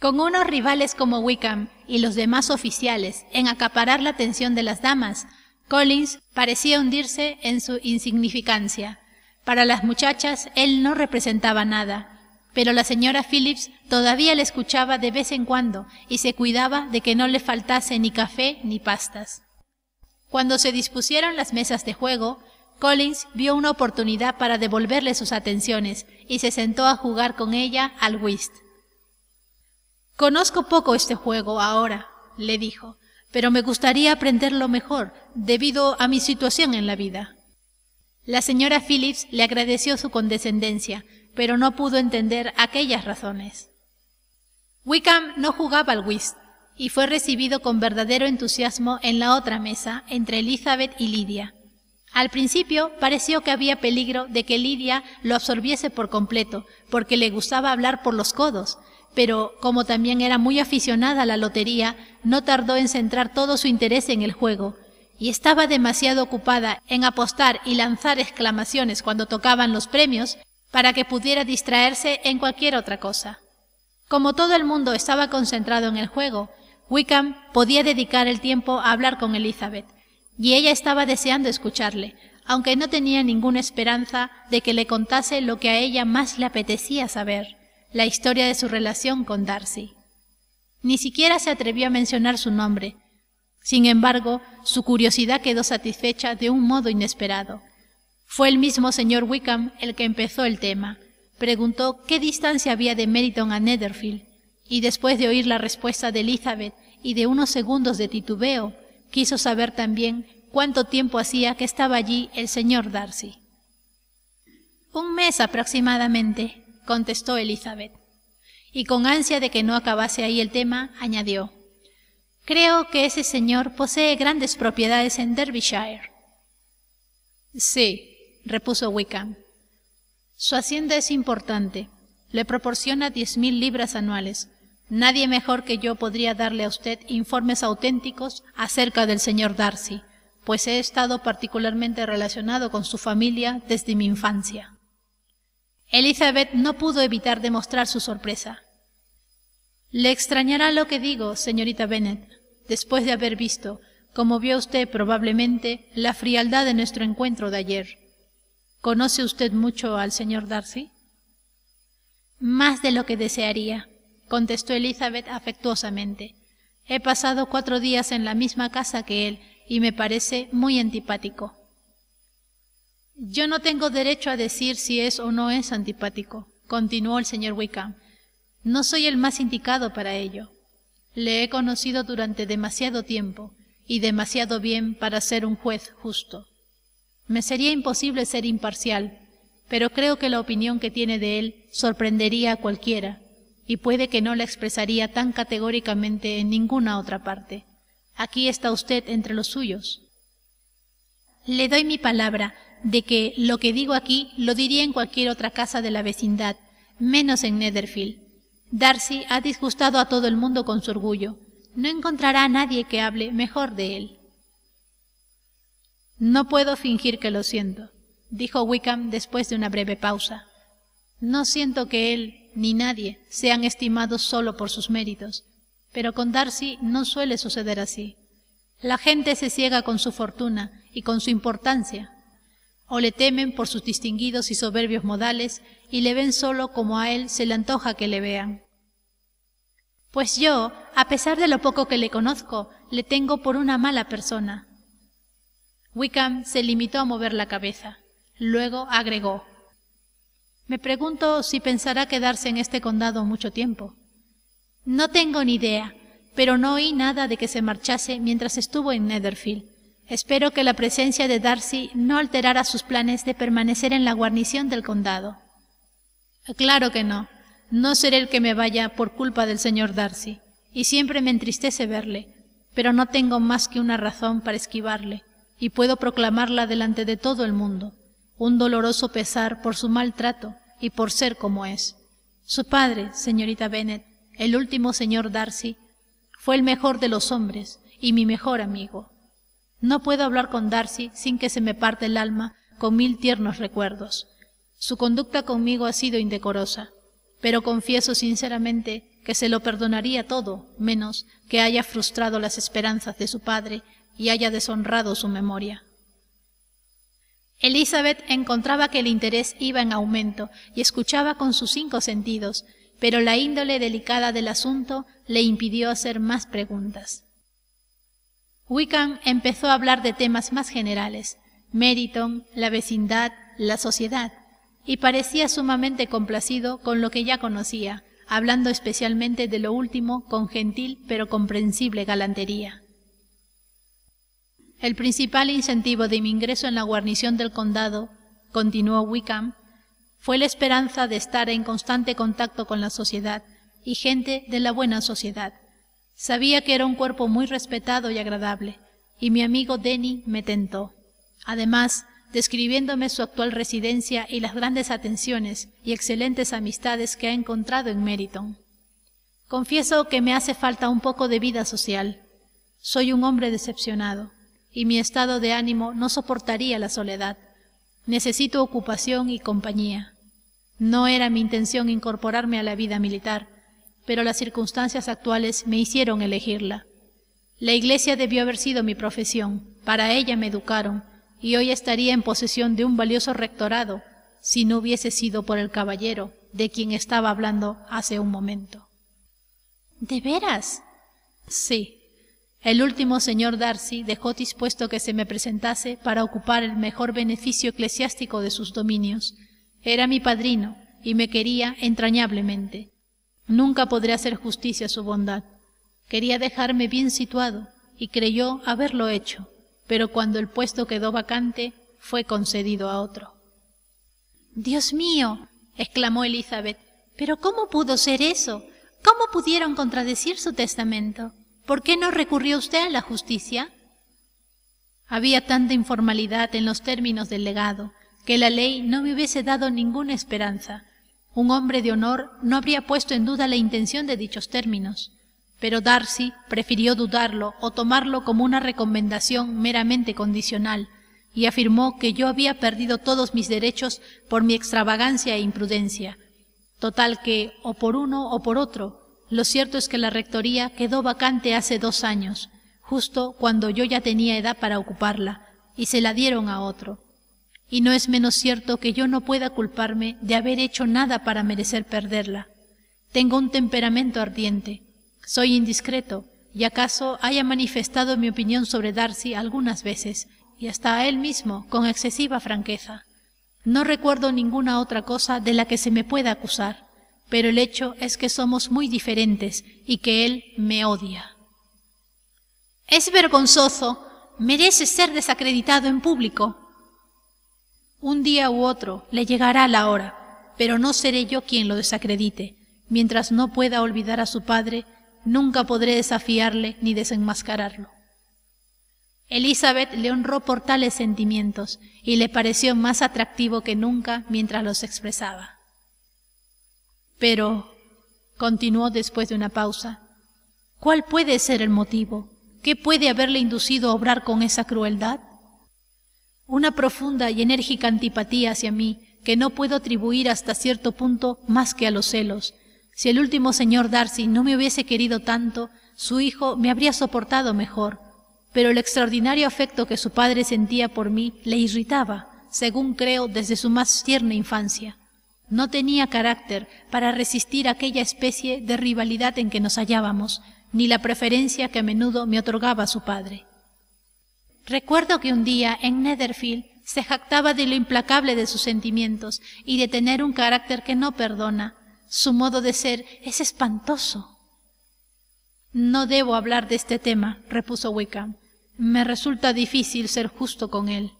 Con unos rivales como Wickham y los demás oficiales en acaparar la atención de las damas, Collins parecía hundirse en su insignificancia. Para las muchachas él no representaba nada, pero la señora Phillips todavía le escuchaba de vez en cuando y se cuidaba de que no le faltase ni café ni pastas. Cuando se dispusieron las mesas de juego, Collins vio una oportunidad para devolverle sus atenciones y se sentó a jugar con ella al whist. Conozco poco este juego ahora, le dijo, pero me gustaría aprenderlo mejor debido a mi situación en la vida. La señora Phillips le agradeció su condescendencia, pero no pudo entender aquellas razones. Wickham no jugaba al whist y fue recibido con verdadero entusiasmo en la otra mesa entre Elizabeth y Lidia. Al principio pareció que había peligro de que Lidia lo absorbiese por completo, porque le gustaba hablar por los codos, pero como también era muy aficionada a la lotería, no tardó en centrar todo su interés en el juego, y estaba demasiado ocupada en apostar y lanzar exclamaciones cuando tocaban los premios para que pudiera distraerse en cualquier otra cosa. Como todo el mundo estaba concentrado en el juego, Wickham podía dedicar el tiempo a hablar con Elizabeth, y ella estaba deseando escucharle, aunque no tenía ninguna esperanza de que le contase lo que a ella más le apetecía saber, la historia de su relación con Darcy. Ni siquiera se atrevió a mencionar su nombre. Sin embargo, su curiosidad quedó satisfecha de un modo inesperado. Fue el mismo señor Wickham el que empezó el tema. Preguntó qué distancia había de Meriton a Netherfield, y después de oír la respuesta de Elizabeth y de unos segundos de titubeo, Quiso saber también cuánto tiempo hacía que estaba allí el señor Darcy. Un mes aproximadamente, contestó Elizabeth, y con ansia de que no acabase ahí el tema, añadió Creo que ese señor posee grandes propiedades en Derbyshire. Sí, repuso Wickham. Su hacienda es importante. Le proporciona diez mil libras anuales. Nadie mejor que yo podría darle a usted informes auténticos acerca del señor Darcy, pues he estado particularmente relacionado con su familia desde mi infancia. Elizabeth no pudo evitar demostrar su sorpresa. Le extrañará lo que digo, señorita Bennet, después de haber visto, como vio usted probablemente, la frialdad de nuestro encuentro de ayer. ¿Conoce usted mucho al señor Darcy? Más de lo que desearía, contestó Elizabeth afectuosamente. He pasado cuatro días en la misma casa que él y me parece muy antipático. Yo no tengo derecho a decir si es o no es antipático, continuó el señor Wickham. No soy el más indicado para ello. Le he conocido durante demasiado tiempo y demasiado bien para ser un juez justo. Me sería imposible ser imparcial, pero creo que la opinión que tiene de él sorprendería a cualquiera, y puede que no la expresaría tan categóricamente en ninguna otra parte. Aquí está usted entre los suyos. Le doy mi palabra de que lo que digo aquí lo diría en cualquier otra casa de la vecindad, menos en Netherfield. Darcy ha disgustado a todo el mundo con su orgullo. No encontrará a nadie que hable mejor de él. No puedo fingir que lo siento, dijo Wickham después de una breve pausa. No siento que él ni nadie sean estimados solo por sus méritos, pero con Darcy no suele suceder así. La gente se ciega con su fortuna y con su importancia, o le temen por sus distinguidos y soberbios modales y le ven solo como a él se le antoja que le vean. Pues yo, a pesar de lo poco que le conozco, le tengo por una mala persona. Wickham se limitó a mover la cabeza. Luego agregó Me pregunto si pensará quedarse en este condado mucho tiempo. No tengo ni idea, pero no oí nada de que se marchase mientras estuvo en Netherfield. Espero que la presencia de Darcy no alterara sus planes de permanecer en la guarnición del condado. Claro que no. No seré el que me vaya por culpa del señor Darcy, y siempre me entristece verle, pero no tengo más que una razón para esquivarle, y puedo proclamarla delante de todo el mundo, un doloroso pesar por su maltrato y por ser como es. Su padre, señorita Bennet, el último señor Darcy, fue el mejor de los hombres y mi mejor amigo. No puedo hablar con Darcy sin que se me parte el alma con mil tiernos recuerdos. Su conducta conmigo ha sido indecorosa, pero confieso sinceramente que se lo perdonaría todo, menos que haya frustrado las esperanzas de su padre y haya deshonrado su memoria. Elizabeth encontraba que el interés iba en aumento y escuchaba con sus cinco sentidos, pero la índole delicada del asunto le impidió hacer más preguntas. Wickham empezó a hablar de temas más generales, Meriton, la vecindad, la sociedad, y parecía sumamente complacido con lo que ya conocía, hablando especialmente de lo último con gentil pero comprensible galantería. El principal incentivo de mi ingreso en la guarnición del condado, continuó Wickham, fue la esperanza de estar en constante contacto con la sociedad y gente de la buena sociedad, Sabía que era un cuerpo muy respetado y agradable, y mi amigo Denny me tentó. Además, describiéndome su actual residencia y las grandes atenciones y excelentes amistades que ha encontrado en Meriton. Confieso que me hace falta un poco de vida social. Soy un hombre decepcionado, y mi estado de ánimo no soportaría la soledad. Necesito ocupación y compañía. No era mi intención incorporarme a la vida militar, pero las circunstancias actuales me hicieron elegirla. La iglesia debió haber sido mi profesión, para ella me educaron, y hoy estaría en posesión de un valioso rectorado si no hubiese sido por el caballero de quien estaba hablando hace un momento. ¿De veras? Sí. El último señor Darcy dejó dispuesto que se me presentase para ocupar el mejor beneficio eclesiástico de sus dominios. Era mi padrino y me quería entrañablemente. Nunca podré hacer justicia a su bondad. Quería dejarme bien situado y creyó haberlo hecho, pero cuando el puesto quedó vacante, fue concedido a otro. Dios mío, exclamó Elizabeth, pero ¿cómo pudo ser eso? ¿Cómo pudieron contradecir su testamento? ¿Por qué no recurrió usted a la justicia? Había tanta informalidad en los términos del legado que la ley no me hubiese dado ninguna esperanza. Un hombre de honor no habría puesto en duda la intención de dichos términos, pero Darcy prefirió dudarlo o tomarlo como una recomendación meramente condicional, y afirmó que yo había perdido todos mis derechos por mi extravagancia e imprudencia. Total que, o por uno o por otro, lo cierto es que la rectoría quedó vacante hace dos años, justo cuando yo ya tenía edad para ocuparla, y se la dieron a otro. Y no es menos cierto que yo no pueda culparme de haber hecho nada para merecer perderla. Tengo un temperamento ardiente, soy indiscreto, y acaso haya manifestado mi opinión sobre Darcy algunas veces, y hasta a él mismo con excesiva franqueza. No recuerdo ninguna otra cosa de la que se me pueda acusar, pero el hecho es que somos muy diferentes y que él me odia. Es vergonzoso. Merece ser desacreditado en público. Un día u otro le llegará la hora, pero no seré yo quien lo desacredite. Mientras no pueda olvidar a su padre, nunca podré desafiarle ni desenmascararlo. Elizabeth le honró por tales sentimientos y le pareció más atractivo que nunca mientras los expresaba. Pero, continuó después de una pausa, ¿cuál puede ser el motivo? ¿Qué puede haberle inducido a obrar con esa crueldad? Una profunda y enérgica antipatía hacia mí que no puedo atribuir hasta cierto punto más que a los celos. Si el último señor Darcy no me hubiese querido tanto, su hijo me habría soportado mejor pero el extraordinario afecto que su padre sentía por mí le irritaba, según creo, desde su más tierna infancia. No tenía carácter para resistir aquella especie de rivalidad en que nos hallábamos, ni la preferencia que a menudo me otorgaba su padre. Recuerdo que un día en Netherfield se jactaba de lo implacable de sus sentimientos y de tener un carácter que no perdona. Su modo de ser es espantoso. No debo hablar de este tema, repuso Wickham. Me resulta difícil ser justo con él.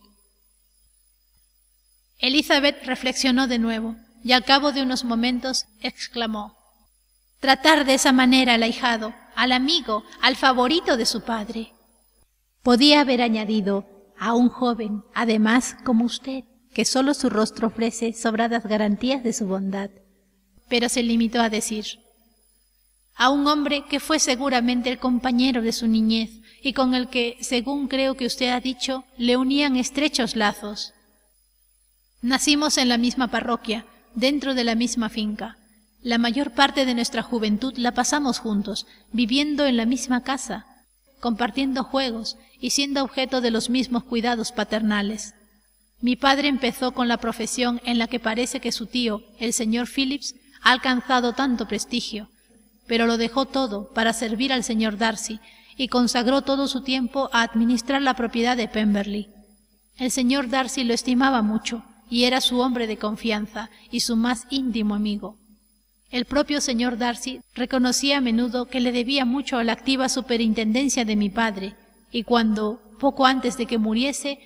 Elizabeth reflexionó de nuevo y al cabo de unos momentos exclamó Tratar de esa manera al ahijado, al amigo, al favorito de su padre. Podía haber añadido a un joven, además como usted, que solo su rostro ofrece sobradas garantías de su bondad. Pero se limitó a decir a un hombre que fue seguramente el compañero de su niñez, y con el que, según creo que usted ha dicho, le unían estrechos lazos. Nacimos en la misma parroquia, dentro de la misma finca. La mayor parte de nuestra juventud la pasamos juntos, viviendo en la misma casa, compartiendo juegos y siendo objeto de los mismos cuidados paternales. Mi padre empezó con la profesión en la que parece que su tío, el señor Phillips, ha alcanzado tanto prestigio, pero lo dejó todo para servir al señor Darcy y consagró todo su tiempo a administrar la propiedad de Pemberley. El señor Darcy lo estimaba mucho y era su hombre de confianza y su más íntimo amigo. El propio señor Darcy reconocía a menudo que le debía mucho a la activa superintendencia de mi padre, y cuando, poco antes de que muriese,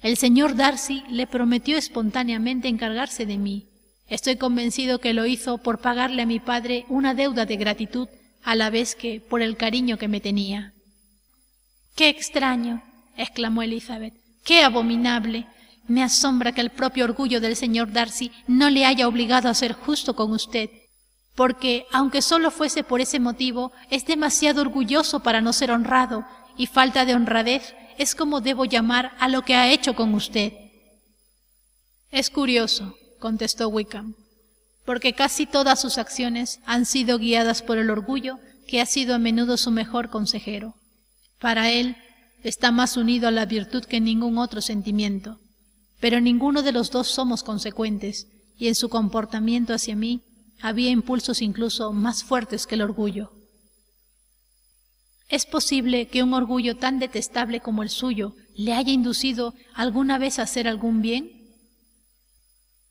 el señor Darcy le prometió espontáneamente encargarse de mí. Estoy convencido que lo hizo por pagarle a mi padre una deuda de gratitud a la vez que por el cariño que me tenía. Qué extraño, exclamó Elizabeth, qué abominable. Me asombra que el propio orgullo del señor Darcy no le haya obligado a ser justo con usted, porque, aunque solo fuese por ese motivo, es demasiado orgulloso para no ser honrado, y falta de honradez es como debo llamar a lo que ha hecho con usted. Es curioso, contestó Wickham, porque casi todas sus acciones han sido guiadas por el orgullo, que ha sido a menudo su mejor consejero. Para él está más unido a la virtud que ningún otro sentimiento, pero ninguno de los dos somos consecuentes, y en su comportamiento hacia mí había impulsos incluso más fuertes que el orgullo. ¿Es posible que un orgullo tan detestable como el suyo le haya inducido alguna vez a hacer algún bien?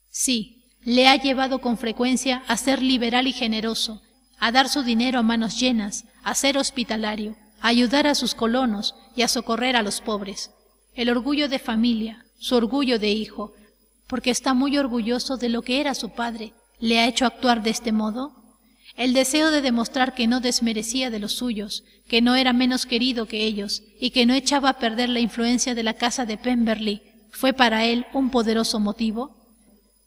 Sí, le ha llevado con frecuencia a ser liberal y generoso, a dar su dinero a manos llenas, a ser hospitalario, a ayudar a sus colonos y a socorrer a los pobres. El orgullo de familia, su orgullo de hijo, porque está muy orgulloso de lo que era su padre, le ha hecho actuar de este modo. el deseo de demostrar que no desmerecía de los suyos, que no era menos querido que ellos y que no echaba a perder la influencia de la casa de Pemberley, fue para él un poderoso motivo?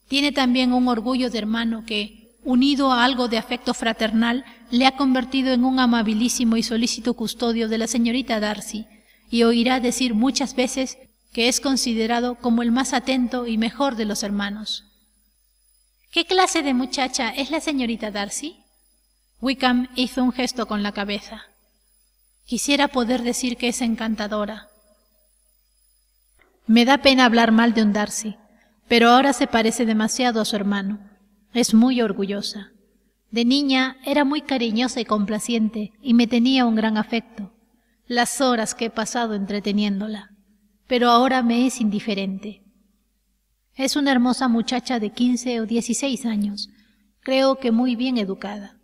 Tiene también un orgullo de hermano que, unido a algo de afecto fraternal, le ha convertido en un amabilísimo y solícito custodio de la señorita Darcy, y oirá decir muchas veces que es considerado como el más atento y mejor de los hermanos. ¿Qué clase de muchacha es la señorita Darcy? Wickham hizo un gesto con la cabeza. Quisiera poder decir que es encantadora. Me da pena hablar mal de un Darcy, pero ahora se parece demasiado a su hermano. Es muy orgullosa. De niña era muy cariñosa y complaciente y me tenía un gran afecto. Las horas que he pasado entreteniéndola. Pero ahora me es indiferente. Es una hermosa muchacha de quince o dieciséis años, creo que muy bien educada.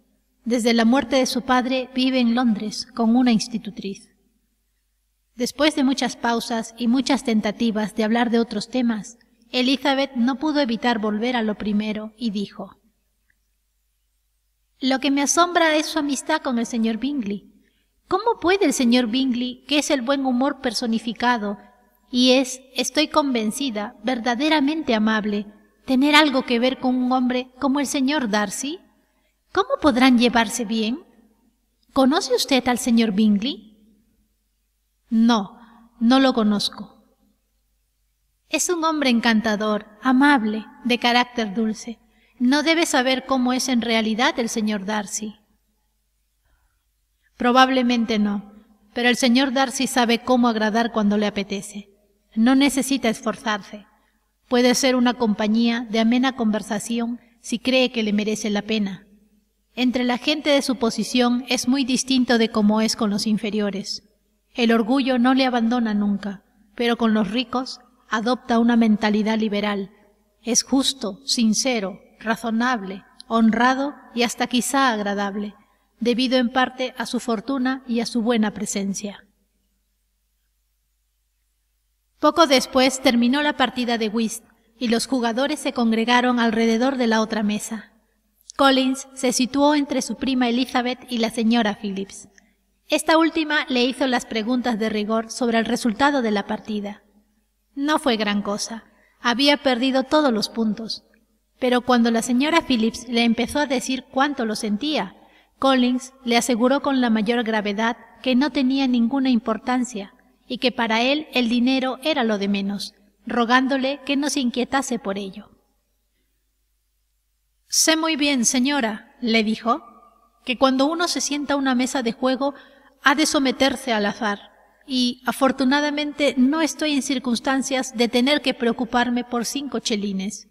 Desde la muerte de su padre vive en Londres con una institutriz. Después de muchas pausas y muchas tentativas de hablar de otros temas, Elizabeth no pudo evitar volver a lo primero y dijo Lo que me asombra es su amistad con el señor Bingley. ¿Cómo puede el señor Bingley, que es el buen humor personificado y es, estoy convencida, verdaderamente amable, tener algo que ver con un hombre como el señor Darcy? ¿Cómo podrán llevarse bien? ¿Conoce usted al señor Bingley? No, no lo conozco. Es un hombre encantador, amable, de carácter dulce. No debe saber cómo es en realidad el señor Darcy. Probablemente no, pero el señor Darcy sabe cómo agradar cuando le apetece. No necesita esforzarse. Puede ser una compañía de amena conversación si cree que le merece la pena. Entre la gente de su posición es muy distinto de cómo es con los inferiores. El orgullo no le abandona nunca, pero con los ricos adopta una mentalidad liberal. Es justo, sincero, razonable, honrado y hasta quizá agradable, debido en parte a su fortuna y a su buena presencia. Poco después terminó la partida de whist y los jugadores se congregaron alrededor de la otra mesa. Collins se situó entre su prima Elizabeth y la señora Phillips. Esta última le hizo las preguntas de rigor sobre el resultado de la partida. No fue gran cosa. Había perdido todos los puntos. Pero cuando la señora Phillips le empezó a decir cuánto lo sentía, Collins le aseguró con la mayor gravedad que no tenía ninguna importancia y que para él el dinero era lo de menos, rogándole que no se inquietase por ello. Sé muy bien, señora, le dijo, que cuando uno se sienta a una mesa de juego ha de someterse al azar, y afortunadamente no estoy en circunstancias de tener que preocuparme por cinco chelines.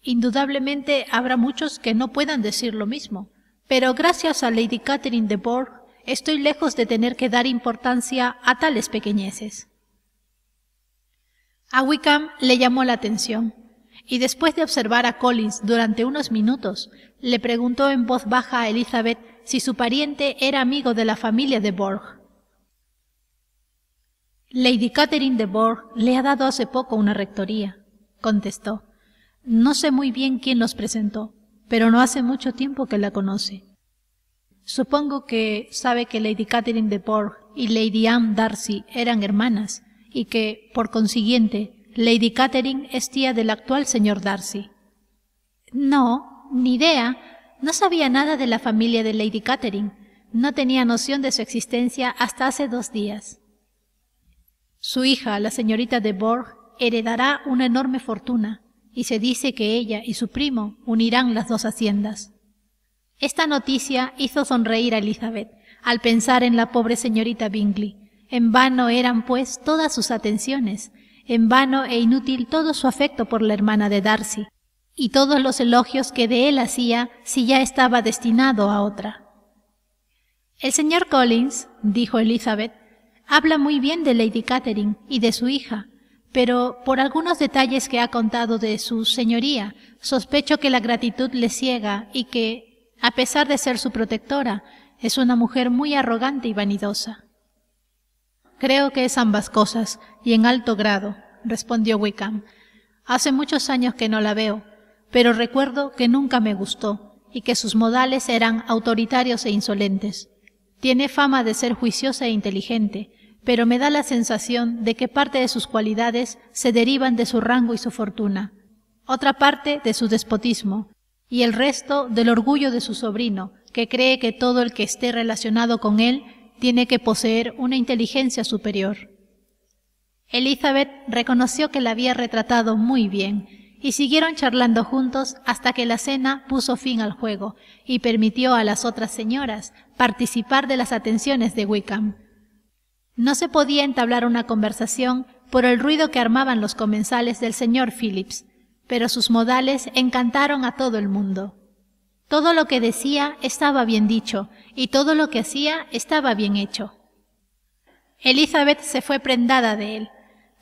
Indudablemente habrá muchos que no puedan decir lo mismo, pero gracias a Lady Catherine de Bourgh estoy lejos de tener que dar importancia a tales pequeñeces. A Wickham le llamó la atención y después de observar a Collins durante unos minutos, le preguntó en voz baja a Elizabeth si su pariente era amigo de la familia de Borg. Lady Catherine de Borg le ha dado hace poco una rectoría, contestó. No sé muy bien quién los presentó, pero no hace mucho tiempo que la conoce. Supongo que sabe que Lady Catherine de Bourgh y Lady Anne Darcy eran hermanas y que, por consiguiente, Lady Catherine es tía del actual señor Darcy. No, ni idea. No sabía nada de la familia de Lady Catherine. No tenía noción de su existencia hasta hace dos días. Su hija, la señorita de Bourgh, heredará una enorme fortuna, y se dice que ella y su primo unirán las dos haciendas. Esta noticia hizo sonreír a Elizabeth al pensar en la pobre señorita Bingley. En vano eran, pues, todas sus atenciones, en vano e inútil todo su afecto por la hermana de Darcy, y todos los elogios que de él hacía si ya estaba destinado a otra. El señor Collins, dijo Elizabeth, habla muy bien de Lady Catherine y de su hija, pero por algunos detalles que ha contado de su señoría, sospecho que la gratitud le ciega y que, a pesar de ser su protectora, es una mujer muy arrogante y vanidosa. Creo que es ambas cosas, y en alto grado, respondió Wickham. Hace muchos años que no la veo, pero recuerdo que nunca me gustó, y que sus modales eran autoritarios e insolentes. Tiene fama de ser juiciosa e inteligente, pero me da la sensación de que parte de sus cualidades se derivan de su rango y su fortuna, otra parte de su despotismo, y el resto del orgullo de su sobrino, que cree que todo el que esté relacionado con él tiene que poseer una inteligencia superior. Elizabeth reconoció que la había retratado muy bien, y siguieron charlando juntos hasta que la cena puso fin al juego y permitió a las otras señoras participar de las atenciones de Wickham. No se podía entablar una conversación por el ruido que armaban los comensales del señor Phillips, pero sus modales encantaron a todo el mundo. Todo lo que decía estaba bien dicho y todo lo que hacía estaba bien hecho. Elizabeth se fue prendada de él.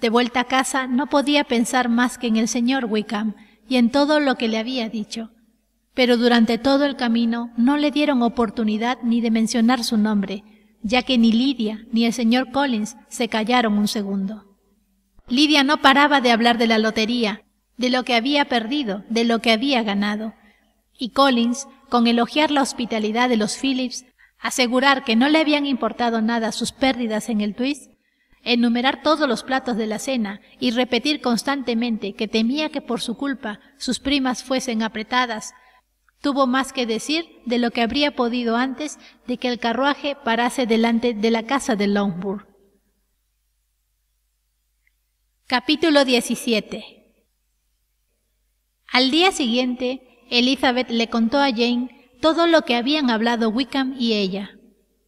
De vuelta a casa no podía pensar más que en el señor Wickham y en todo lo que le había dicho. Pero durante todo el camino no le dieron oportunidad ni de mencionar su nombre, ya que ni Lidia ni el señor Collins se callaron un segundo. Lidia no paraba de hablar de la lotería, de lo que había perdido, de lo que había ganado. Y Collins, con elogiar la hospitalidad de los Phillips, asegurar que no le habían importado nada sus pérdidas en el twist, enumerar todos los platos de la cena y repetir constantemente que temía que por su culpa sus primas fuesen apretadas, Tuvo más que decir de lo que habría podido antes de que el carruaje parase delante de la casa de Longbourn. Capítulo 17 Al día siguiente, Elizabeth le contó a Jane todo lo que habían hablado Wickham y ella.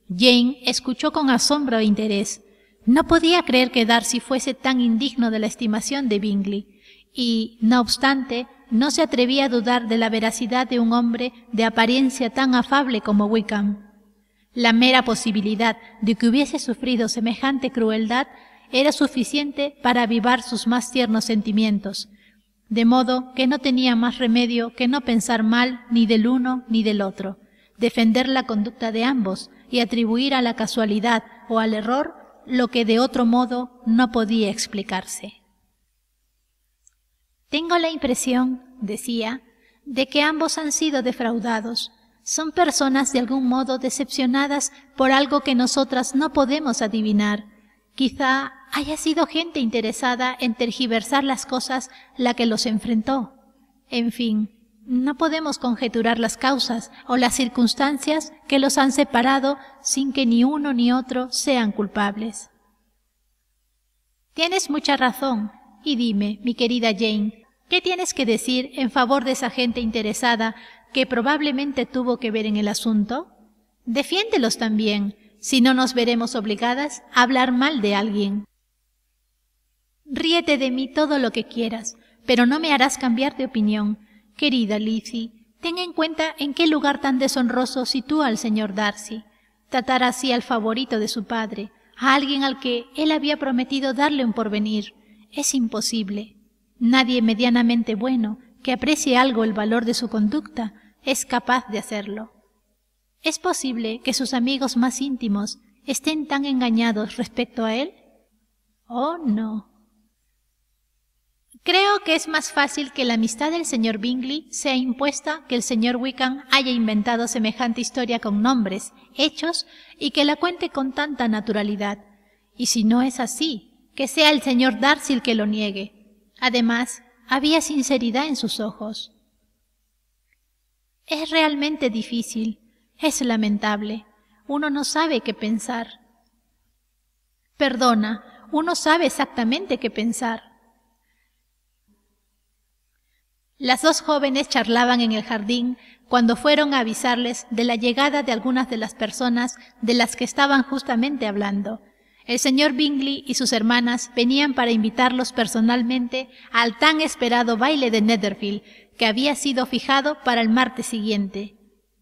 Jane escuchó con asombro e interés. No podía creer que Darcy fuese tan indigno de la estimación de Bingley, y, no obstante, no se atrevía a dudar de la veracidad de un hombre de apariencia tan afable como Wickham. La mera posibilidad de que hubiese sufrido semejante crueldad era suficiente para avivar sus más tiernos sentimientos, de modo que no tenía más remedio que no pensar mal ni del uno ni del otro, defender la conducta de ambos y atribuir a la casualidad o al error lo que de otro modo no podía explicarse. Tengo la impresión, decía, de que ambos han sido defraudados. Son personas de algún modo decepcionadas por algo que nosotras no podemos adivinar. Quizá haya sido gente interesada en tergiversar las cosas la que los enfrentó. En fin, no podemos conjeturar las causas o las circunstancias que los han separado sin que ni uno ni otro sean culpables. Tienes mucha razón, y dime, mi querida Jane, ¿Qué tienes que decir en favor de esa gente interesada que probablemente tuvo que ver en el asunto? Defiéndelos también, si no nos veremos obligadas a hablar mal de alguien. Ríete de mí todo lo que quieras, pero no me harás cambiar de opinión. Querida Lizzie, ten en cuenta en qué lugar tan deshonroso sitúa al señor Darcy. Tratar así al favorito de su padre, a alguien al que él había prometido darle un porvenir, es imposible. Nadie medianamente bueno que aprecie algo el valor de su conducta es capaz de hacerlo. ¿Es posible que sus amigos más íntimos estén tan engañados respecto a él? Oh, no. Creo que es más fácil que la amistad del señor Bingley sea impuesta que el señor Wickham haya inventado semejante historia con nombres, hechos y que la cuente con tanta naturalidad. Y si no es así, que sea el señor Darcy el que lo niegue, Además, había sinceridad en sus ojos. Es realmente difícil, es lamentable. Uno no sabe qué pensar. Perdona, uno sabe exactamente qué pensar. Las dos jóvenes charlaban en el jardín cuando fueron a avisarles de la llegada de algunas de las personas de las que estaban justamente hablando. El señor Bingley y sus hermanas venían para invitarlos personalmente al tan esperado baile de Netherfield, que había sido fijado para el martes siguiente.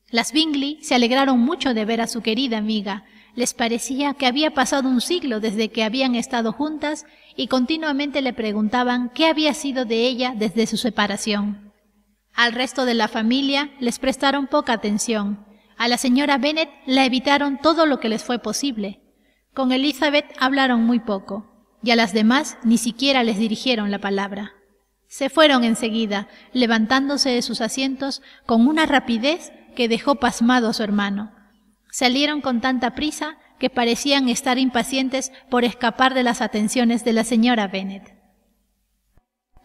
Las Bingley se alegraron mucho de ver a su querida amiga. Les parecía que había pasado un siglo desde que habían estado juntas y continuamente le preguntaban qué había sido de ella desde su separación. Al resto de la familia les prestaron poca atención. A la señora Bennet la evitaron todo lo que les fue posible. Con Elizabeth hablaron muy poco, y a las demás ni siquiera les dirigieron la palabra. Se fueron enseguida, levantándose de sus asientos con una rapidez que dejó pasmado a su hermano. Salieron con tanta prisa que parecían estar impacientes por escapar de las atenciones de la señora Bennet.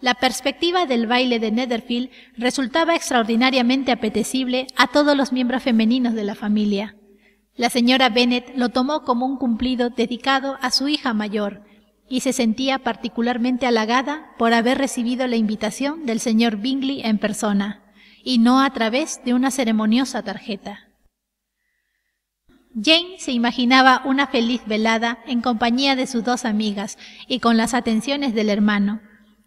La perspectiva del baile de Netherfield resultaba extraordinariamente apetecible a todos los miembros femeninos de la familia. La señora Bennet lo tomó como un cumplido dedicado a su hija mayor y se sentía particularmente halagada por haber recibido la invitación del señor Bingley en persona y no a través de una ceremoniosa tarjeta. Jane se imaginaba una feliz velada en compañía de sus dos amigas y con las atenciones del hermano,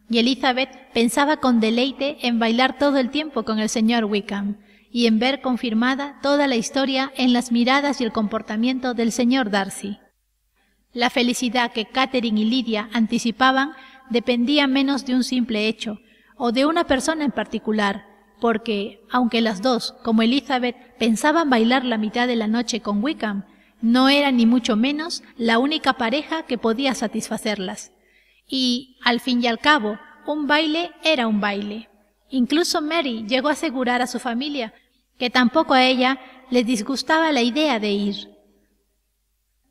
y Elizabeth pensaba con deleite en bailar todo el tiempo con el señor Wickham y en ver confirmada toda la historia en las miradas y el comportamiento del señor Darcy. La felicidad que Catherine y Lydia anticipaban dependía menos de un simple hecho o de una persona en particular, porque, aunque las dos, como Elizabeth, pensaban bailar la mitad de la noche con Wickham, no era ni mucho menos la única pareja que podía satisfacerlas. Y, al fin y al cabo, un baile era un baile. Incluso Mary llegó a asegurar a su familia que tampoco a ella le disgustaba la idea de ir.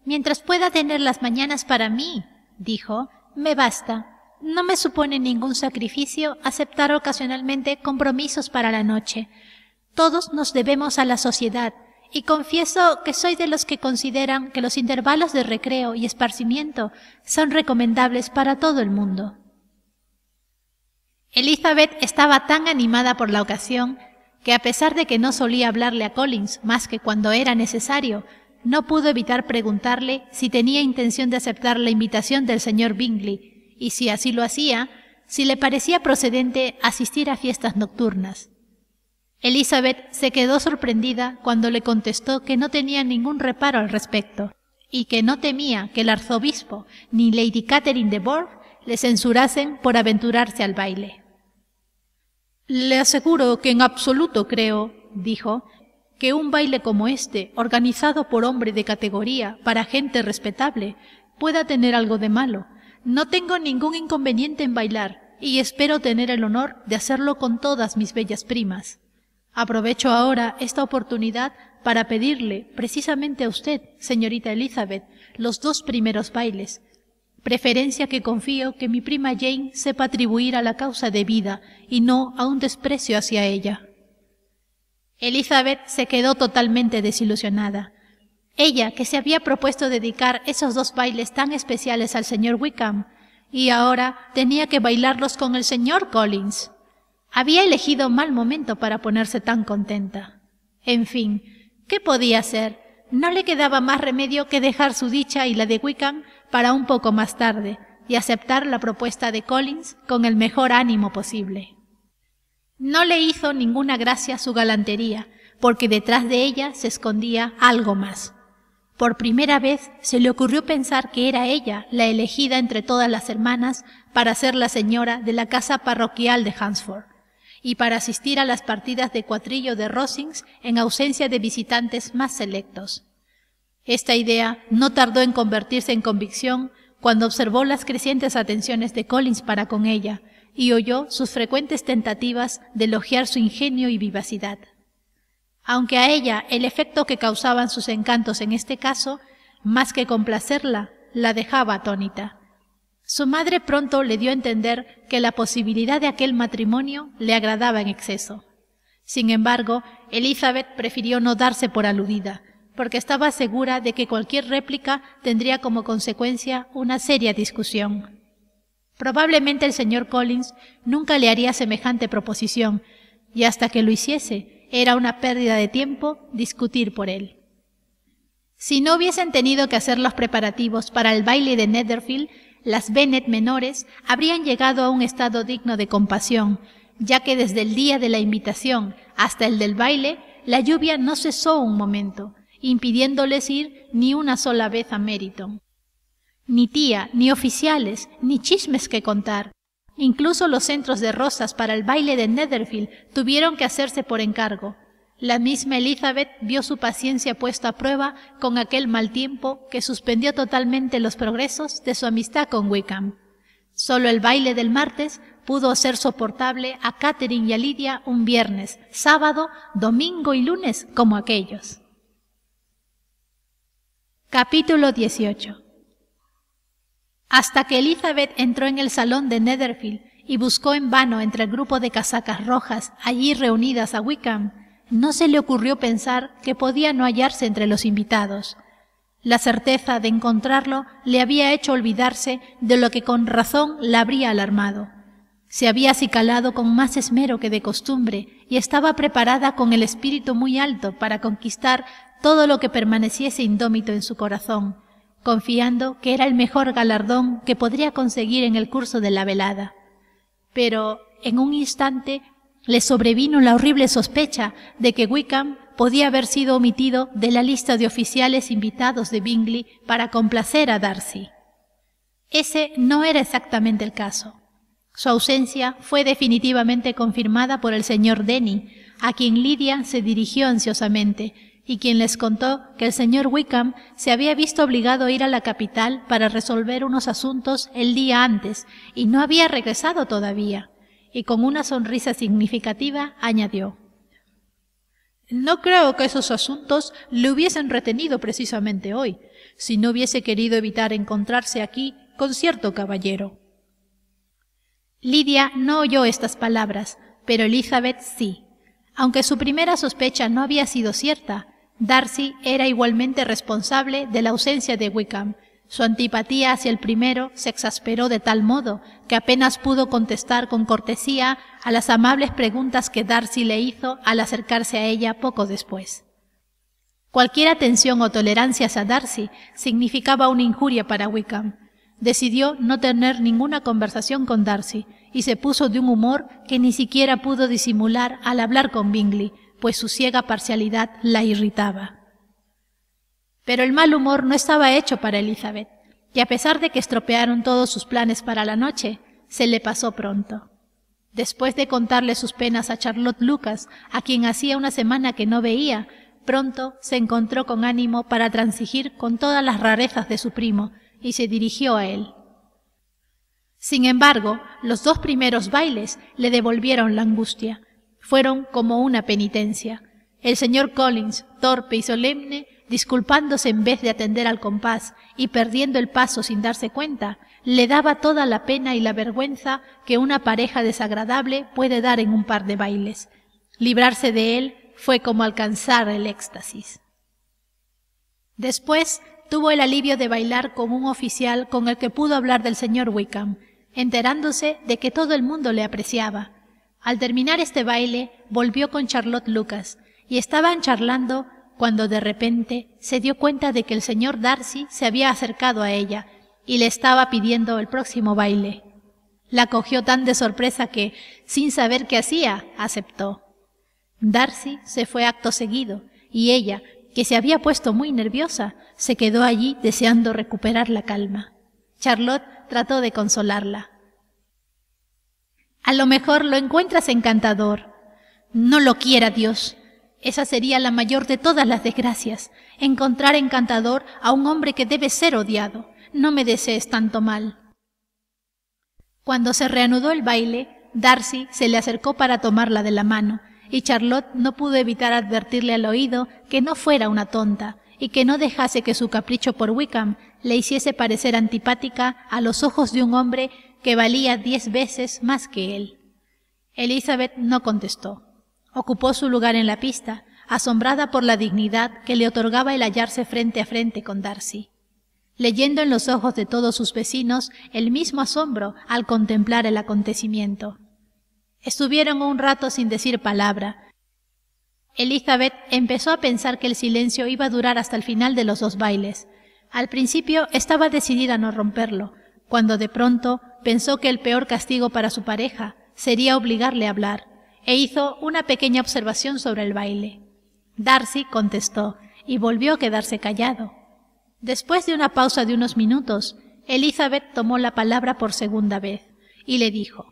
Mientras pueda tener las mañanas para mí, dijo, me basta. No me supone ningún sacrificio aceptar ocasionalmente compromisos para la noche. Todos nos debemos a la sociedad, y confieso que soy de los que consideran que los intervalos de recreo y esparcimiento son recomendables para todo el mundo. Elizabeth estaba tan animada por la ocasión que a pesar de que no solía hablarle a Collins más que cuando era necesario, no pudo evitar preguntarle si tenía intención de aceptar la invitación del señor Bingley y si así lo hacía, si le parecía procedente asistir a fiestas nocturnas. Elizabeth se quedó sorprendida cuando le contestó que no tenía ningún reparo al respecto y que no temía que el arzobispo ni Lady Catherine de Bourgh le censurasen por aventurarse al baile. Le aseguro que en absoluto creo, dijo, que un baile como este, organizado por hombre de categoría para gente respetable, pueda tener algo de malo. No tengo ningún inconveniente en bailar y espero tener el honor de hacerlo con todas mis bellas primas. Aprovecho ahora esta oportunidad para pedirle precisamente a usted, señorita Elizabeth, los dos primeros bailes, preferencia que confío que mi prima Jane sepa atribuir a la causa de vida y no a un desprecio hacia ella. Elizabeth se quedó totalmente desilusionada. Ella, que se había propuesto dedicar esos dos bailes tan especiales al señor Wickham, y ahora tenía que bailarlos con el señor Collins. Había elegido mal momento para ponerse tan contenta. En fin, ¿qué podía hacer? No le quedaba más remedio que dejar su dicha y la de Wickham para un poco más tarde y aceptar la propuesta de Collins con el mejor ánimo posible. No le hizo ninguna gracia su galantería, porque detrás de ella se escondía algo más. Por primera vez se le ocurrió pensar que era ella la elegida entre todas las hermanas para ser la señora de la casa parroquial de Hansford y para asistir a las partidas de cuatrillo de Rosings en ausencia de visitantes más selectos. Esta idea no tardó en convertirse en convicción cuando observó las crecientes atenciones de Collins para con ella y oyó sus frecuentes tentativas de elogiar su ingenio y vivacidad. Aunque a ella el efecto que causaban sus encantos en este caso, más que complacerla, la dejaba atónita. Su madre pronto le dio a entender que la posibilidad de aquel matrimonio le agradaba en exceso. Sin embargo, Elizabeth prefirió no darse por aludida, porque estaba segura de que cualquier réplica tendría como consecuencia una seria discusión. Probablemente el señor Collins nunca le haría semejante proposición, y hasta que lo hiciese era una pérdida de tiempo discutir por él. Si no hubiesen tenido que hacer los preparativos para el baile de Netherfield, las Bennet menores habrían llegado a un estado digno de compasión, ya que desde el día de la invitación hasta el del baile, la lluvia no cesó un momento, impidiéndoles ir ni una sola vez a Meriton. Ni tía, ni oficiales, ni chismes que contar. Incluso los centros de rosas para el baile de Netherfield tuvieron que hacerse por encargo, la misma Elizabeth vio su paciencia puesta a prueba con aquel mal tiempo que suspendió totalmente los progresos de su amistad con Wickham. Solo el baile del martes pudo ser soportable a Catherine y a Lidia un viernes, sábado, domingo y lunes como aquellos. Capítulo 18 Hasta que Elizabeth entró en el salón de Netherfield y buscó en vano entre el grupo de casacas rojas allí reunidas a Wickham, no se le ocurrió pensar que podía no hallarse entre los invitados. La certeza de encontrarlo le había hecho olvidarse de lo que con razón la habría alarmado. Se había acicalado con más esmero que de costumbre y estaba preparada con el espíritu muy alto para conquistar todo lo que permaneciese indómito en su corazón, confiando que era el mejor galardón que podría conseguir en el curso de la velada. Pero en un instante le sobrevino la horrible sospecha de que Wickham podía haber sido omitido de la lista de oficiales invitados de Bingley para complacer a Darcy. Ese no era exactamente el caso. Su ausencia fue definitivamente confirmada por el señor Denny, a quien Lydia se dirigió ansiosamente, y quien les contó que el señor Wickham se había visto obligado a ir a la capital para resolver unos asuntos el día antes y no había regresado todavía y con una sonrisa significativa añadió No creo que esos asuntos le hubiesen retenido precisamente hoy, si no hubiese querido evitar encontrarse aquí con cierto caballero. Lidia no oyó estas palabras, pero Elizabeth sí. Aunque su primera sospecha no había sido cierta, Darcy era igualmente responsable de la ausencia de Wickham, su antipatía hacia el primero se exasperó de tal modo que apenas pudo contestar con cortesía a las amables preguntas que Darcy le hizo al acercarse a ella poco después. Cualquier atención o tolerancia hacia Darcy significaba una injuria para Wickham. Decidió no tener ninguna conversación con Darcy y se puso de un humor que ni siquiera pudo disimular al hablar con Bingley, pues su ciega parcialidad la irritaba. Pero el mal humor no estaba hecho para Elizabeth, y a pesar de que estropearon todos sus planes para la noche, se le pasó pronto. Después de contarle sus penas a Charlotte Lucas, a quien hacía una semana que no veía, pronto se encontró con ánimo para transigir con todas las rarezas de su primo y se dirigió a él. Sin embargo, los dos primeros bailes le devolvieron la angustia. Fueron como una penitencia. El señor Collins, torpe y solemne, disculpándose en vez de atender al compás y perdiendo el paso sin darse cuenta, le daba toda la pena y la vergüenza que una pareja desagradable puede dar en un par de bailes. Librarse de él fue como alcanzar el éxtasis. Después tuvo el alivio de bailar con un oficial con el que pudo hablar del señor Wickham, enterándose de que todo el mundo le apreciaba. Al terminar este baile, volvió con Charlotte Lucas, y estaban charlando cuando de repente se dio cuenta de que el señor Darcy se había acercado a ella y le estaba pidiendo el próximo baile. La cogió tan de sorpresa que, sin saber qué hacía, aceptó. Darcy se fue acto seguido, y ella, que se había puesto muy nerviosa, se quedó allí deseando recuperar la calma. Charlotte trató de consolarla. A lo mejor lo encuentras encantador. No lo quiera Dios. Esa sería la mayor de todas las desgracias, encontrar encantador a un hombre que debe ser odiado. No me desees tanto mal. Cuando se reanudó el baile, Darcy se le acercó para tomarla de la mano, y Charlotte no pudo evitar advertirle al oído que no fuera una tonta, y que no dejase que su capricho por Wickham le hiciese parecer antipática a los ojos de un hombre que valía diez veces más que él. Elizabeth no contestó. Ocupó su lugar en la pista, asombrada por la dignidad que le otorgaba el hallarse frente a frente con Darcy, leyendo en los ojos de todos sus vecinos el mismo asombro al contemplar el acontecimiento. Estuvieron un rato sin decir palabra. Elizabeth empezó a pensar que el silencio iba a durar hasta el final de los dos bailes. Al principio estaba decidida a no romperlo, cuando de pronto pensó que el peor castigo para su pareja sería obligarle a hablar e hizo una pequeña observación sobre el baile. Darcy contestó y volvió a quedarse callado. Después de una pausa de unos minutos, Elizabeth tomó la palabra por segunda vez y le dijo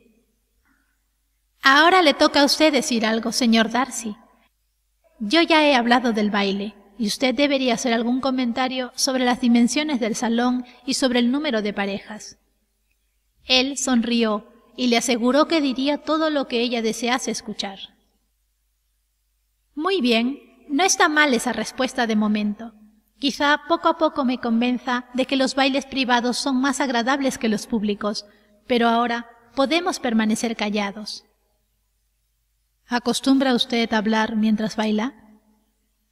Ahora le toca a usted decir algo, señor Darcy. Yo ya he hablado del baile, y usted debería hacer algún comentario sobre las dimensiones del salón y sobre el número de parejas. Él sonrió y le aseguró que diría todo lo que ella desease escuchar. Muy bien, no está mal esa respuesta de momento. Quizá poco a poco me convenza de que los bailes privados son más agradables que los públicos, pero ahora podemos permanecer callados. ¿Acostumbra usted a hablar mientras baila?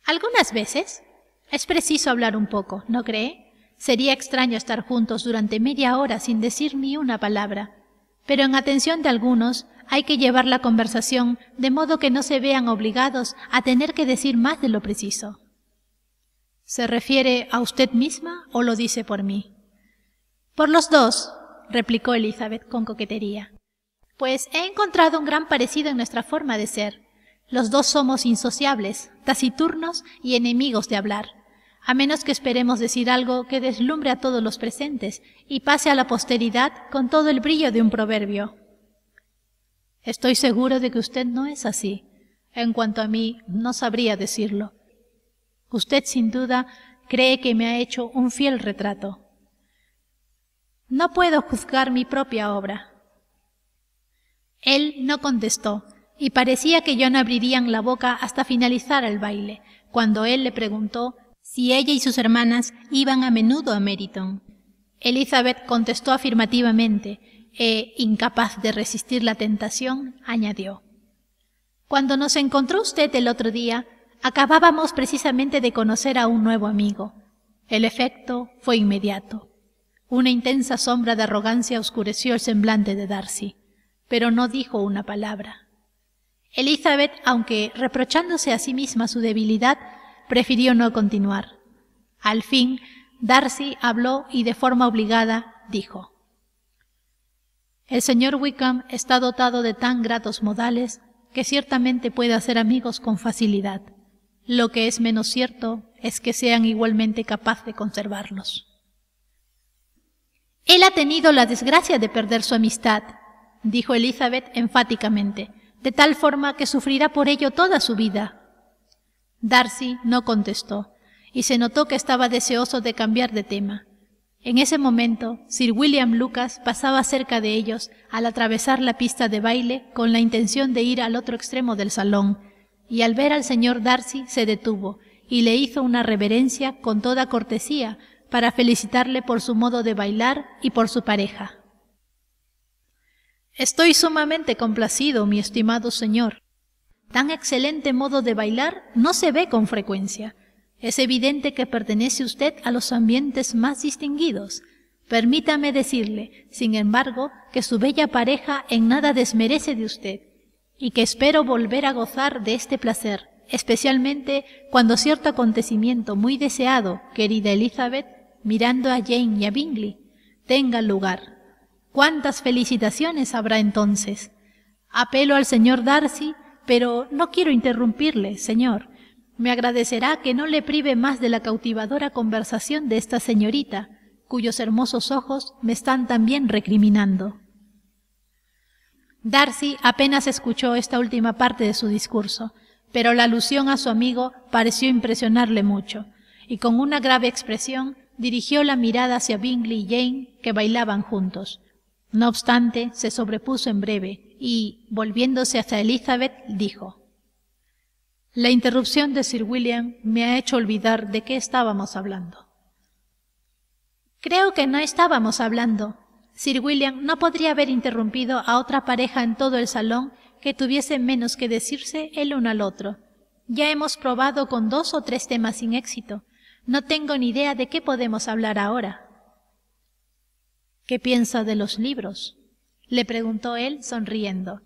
Algunas veces. Es preciso hablar un poco, ¿no cree? Sería extraño estar juntos durante media hora sin decir ni una palabra. Pero en atención de algunos hay que llevar la conversación de modo que no se vean obligados a tener que decir más de lo preciso. ¿Se refiere a usted misma o lo dice por mí? Por los dos, replicó Elizabeth con coquetería. Pues he encontrado un gran parecido en nuestra forma de ser. Los dos somos insociables, taciturnos y enemigos de hablar, a menos que esperemos decir algo que deslumbre a todos los presentes y pase a la posteridad con todo el brillo de un proverbio. Estoy seguro de que usted no es así. En cuanto a mí, no sabría decirlo. Usted sin duda cree que me ha hecho un fiel retrato. No puedo juzgar mi propia obra. Él no contestó, y parecía que ya no abrirían la boca hasta finalizar el baile, cuando él le preguntó si ella y sus hermanas iban a menudo a Meriton. Elizabeth contestó afirmativamente e, incapaz de resistir la tentación, añadió Cuando nos encontró usted el otro día, acabábamos precisamente de conocer a un nuevo amigo. El efecto fue inmediato. Una intensa sombra de arrogancia oscureció el semblante de Darcy, pero no dijo una palabra. Elizabeth, aunque reprochándose a sí misma su debilidad, prefirió no continuar. Al fin, Darcy habló y de forma obligada dijo El señor Wickham está dotado de tan gratos modales que ciertamente puede hacer amigos con facilidad. Lo que es menos cierto es que sean igualmente capaz de conservarlos. Él ha tenido la desgracia de perder su amistad, dijo Elizabeth enfáticamente, de tal forma que sufrirá por ello toda su vida. Darcy no contestó, y se notó que estaba deseoso de cambiar de tema. En ese momento, Sir William Lucas pasaba cerca de ellos al atravesar la pista de baile con la intención de ir al otro extremo del salón, y al ver al señor Darcy se detuvo y le hizo una reverencia con toda cortesía para felicitarle por su modo de bailar y por su pareja. Estoy sumamente complacido, mi estimado señor. Tan excelente modo de bailar no se ve con frecuencia. Es evidente que pertenece usted a los ambientes más distinguidos. Permítame decirle, sin embargo, que su bella pareja en nada desmerece de usted, y que espero volver a gozar de este placer, especialmente cuando cierto acontecimiento muy deseado, querida Elizabeth, mirando a Jane y a Bingley, tenga lugar. ¿Cuántas felicitaciones habrá entonces? Apelo al señor Darcy pero no quiero interrumpirle, señor. Me agradecerá que no le prive más de la cautivadora conversación de esta señorita, cuyos hermosos ojos me están también recriminando. Darcy apenas escuchó esta última parte de su discurso, pero la alusión a su amigo pareció impresionarle mucho, y con una grave expresión dirigió la mirada hacia Bingley y Jane, que bailaban juntos. No obstante, se sobrepuso en breve, y, volviéndose hacia Elizabeth, dijo La interrupción de Sir William me ha hecho olvidar de qué estábamos hablando. Creo que no estábamos hablando. Sir William no podría haber interrumpido a otra pareja en todo el salón que tuviese menos que decirse el uno al otro. Ya hemos probado con dos o tres temas sin éxito. No tengo ni idea de qué podemos hablar ahora. ¿Qué piensa de los libros? Le preguntó él sonriendo.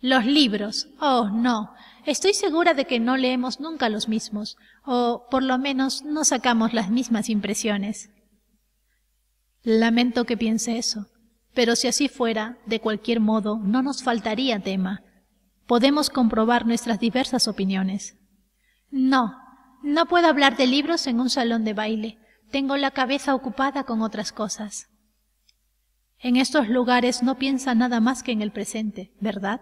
Los libros. Oh, no. Estoy segura de que no leemos nunca los mismos, o por lo menos no sacamos las mismas impresiones. Lamento que piense eso, pero si así fuera, de cualquier modo, no nos faltaría tema. Podemos comprobar nuestras diversas opiniones. No, no puedo hablar de libros en un salón de baile. Tengo la cabeza ocupada con otras cosas. En estos lugares no piensa nada más que en el presente, ¿verdad?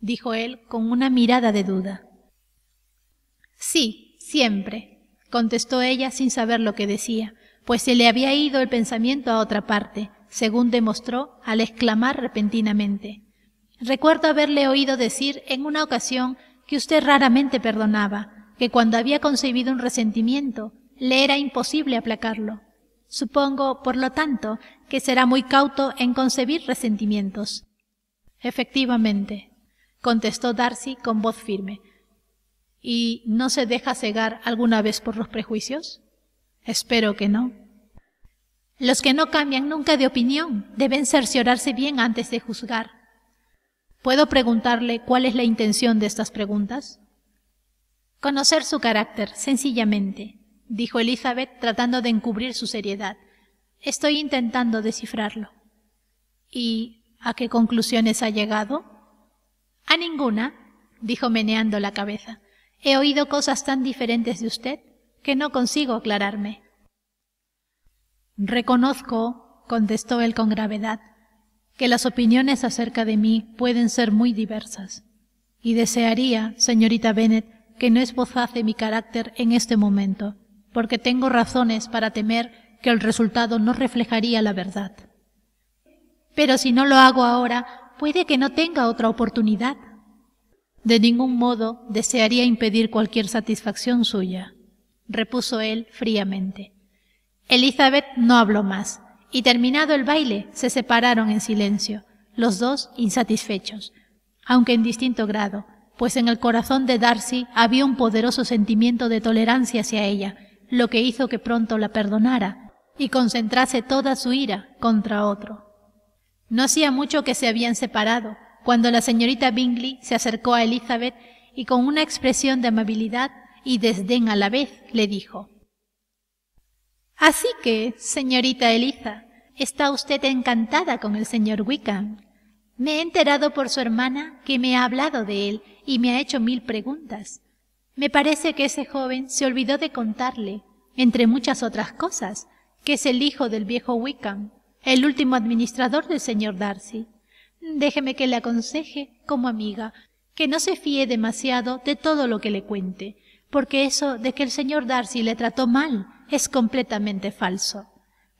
dijo él con una mirada de duda. Sí, siempre, contestó ella sin saber lo que decía, pues se le había ido el pensamiento a otra parte, según demostró al exclamar repentinamente. Recuerdo haberle oído decir en una ocasión que usted raramente perdonaba, que cuando había concebido un resentimiento le era imposible aplacarlo. Supongo, por lo tanto, que será muy cauto en concebir resentimientos. Efectivamente, contestó Darcy con voz firme. ¿Y no se deja cegar alguna vez por los prejuicios? Espero que no. Los que no cambian nunca de opinión deben cerciorarse bien antes de juzgar. ¿Puedo preguntarle cuál es la intención de estas preguntas? Conocer su carácter, sencillamente, dijo Elizabeth tratando de encubrir su seriedad. Estoy intentando descifrarlo. ¿Y a qué conclusiones ha llegado? A ninguna, dijo meneando la cabeza. He oído cosas tan diferentes de usted que no consigo aclararme. Reconozco, contestó él con gravedad, que las opiniones acerca de mí pueden ser muy diversas, y desearía, señorita Bennet, que no esbozase mi carácter en este momento, porque tengo razones para temer que el resultado no reflejaría la verdad. Pero si no lo hago ahora, puede que no tenga otra oportunidad. De ningún modo desearía impedir cualquier satisfacción suya, repuso él fríamente. Elizabeth no habló más, y terminado el baile se separaron en silencio, los dos insatisfechos, aunque en distinto grado, pues en el corazón de Darcy había un poderoso sentimiento de tolerancia hacia ella, lo que hizo que pronto la perdonara y concentrase toda su ira contra otro. No hacía mucho que se habían separado, cuando la señorita Bingley se acercó a Elizabeth y con una expresión de amabilidad y desdén a la vez le dijo Así que, señorita Eliza, está usted encantada con el señor Wickham. Me he enterado por su hermana que me ha hablado de él y me ha hecho mil preguntas. Me parece que ese joven se olvidó de contarle, entre muchas otras cosas, que es el hijo del viejo Wickham, el último administrador del señor Darcy. Déjeme que le aconseje, como amiga, que no se fíe demasiado de todo lo que le cuente, porque eso de que el señor Darcy le trató mal es completamente falso.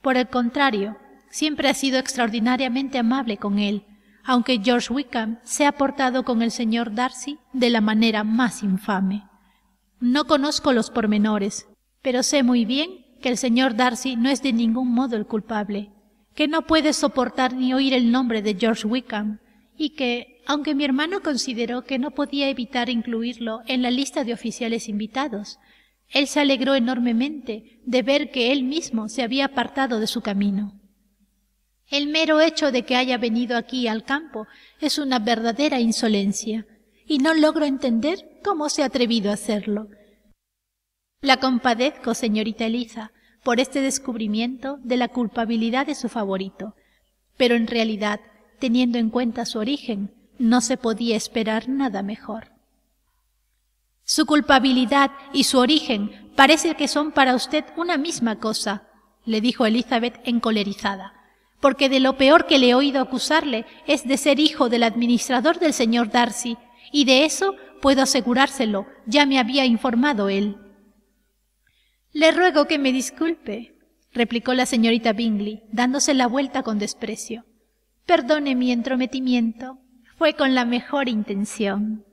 Por el contrario, siempre ha sido extraordinariamente amable con él, aunque George Wickham se ha portado con el señor Darcy de la manera más infame. No conozco los pormenores, pero sé muy bien que el señor Darcy no es de ningún modo el culpable, que no puede soportar ni oír el nombre de George Wickham, y que, aunque mi hermano consideró que no podía evitar incluirlo en la lista de oficiales invitados, él se alegró enormemente de ver que él mismo se había apartado de su camino. El mero hecho de que haya venido aquí al campo es una verdadera insolencia, y no logro entender cómo se ha atrevido a hacerlo. La compadezco, señorita Eliza, por este descubrimiento de la culpabilidad de su favorito, pero en realidad, teniendo en cuenta su origen, no se podía esperar nada mejor. Su culpabilidad y su origen parece que son para usted una misma cosa, le dijo Elizabeth encolerizada, porque de lo peor que le he oído acusarle es de ser hijo del administrador del señor Darcy, y de eso puedo asegurárselo, ya me había informado él. Le ruego que me disculpe, replicó la señorita Bingley, dándose la vuelta con desprecio. Perdone mi entrometimiento. Fue con la mejor intención.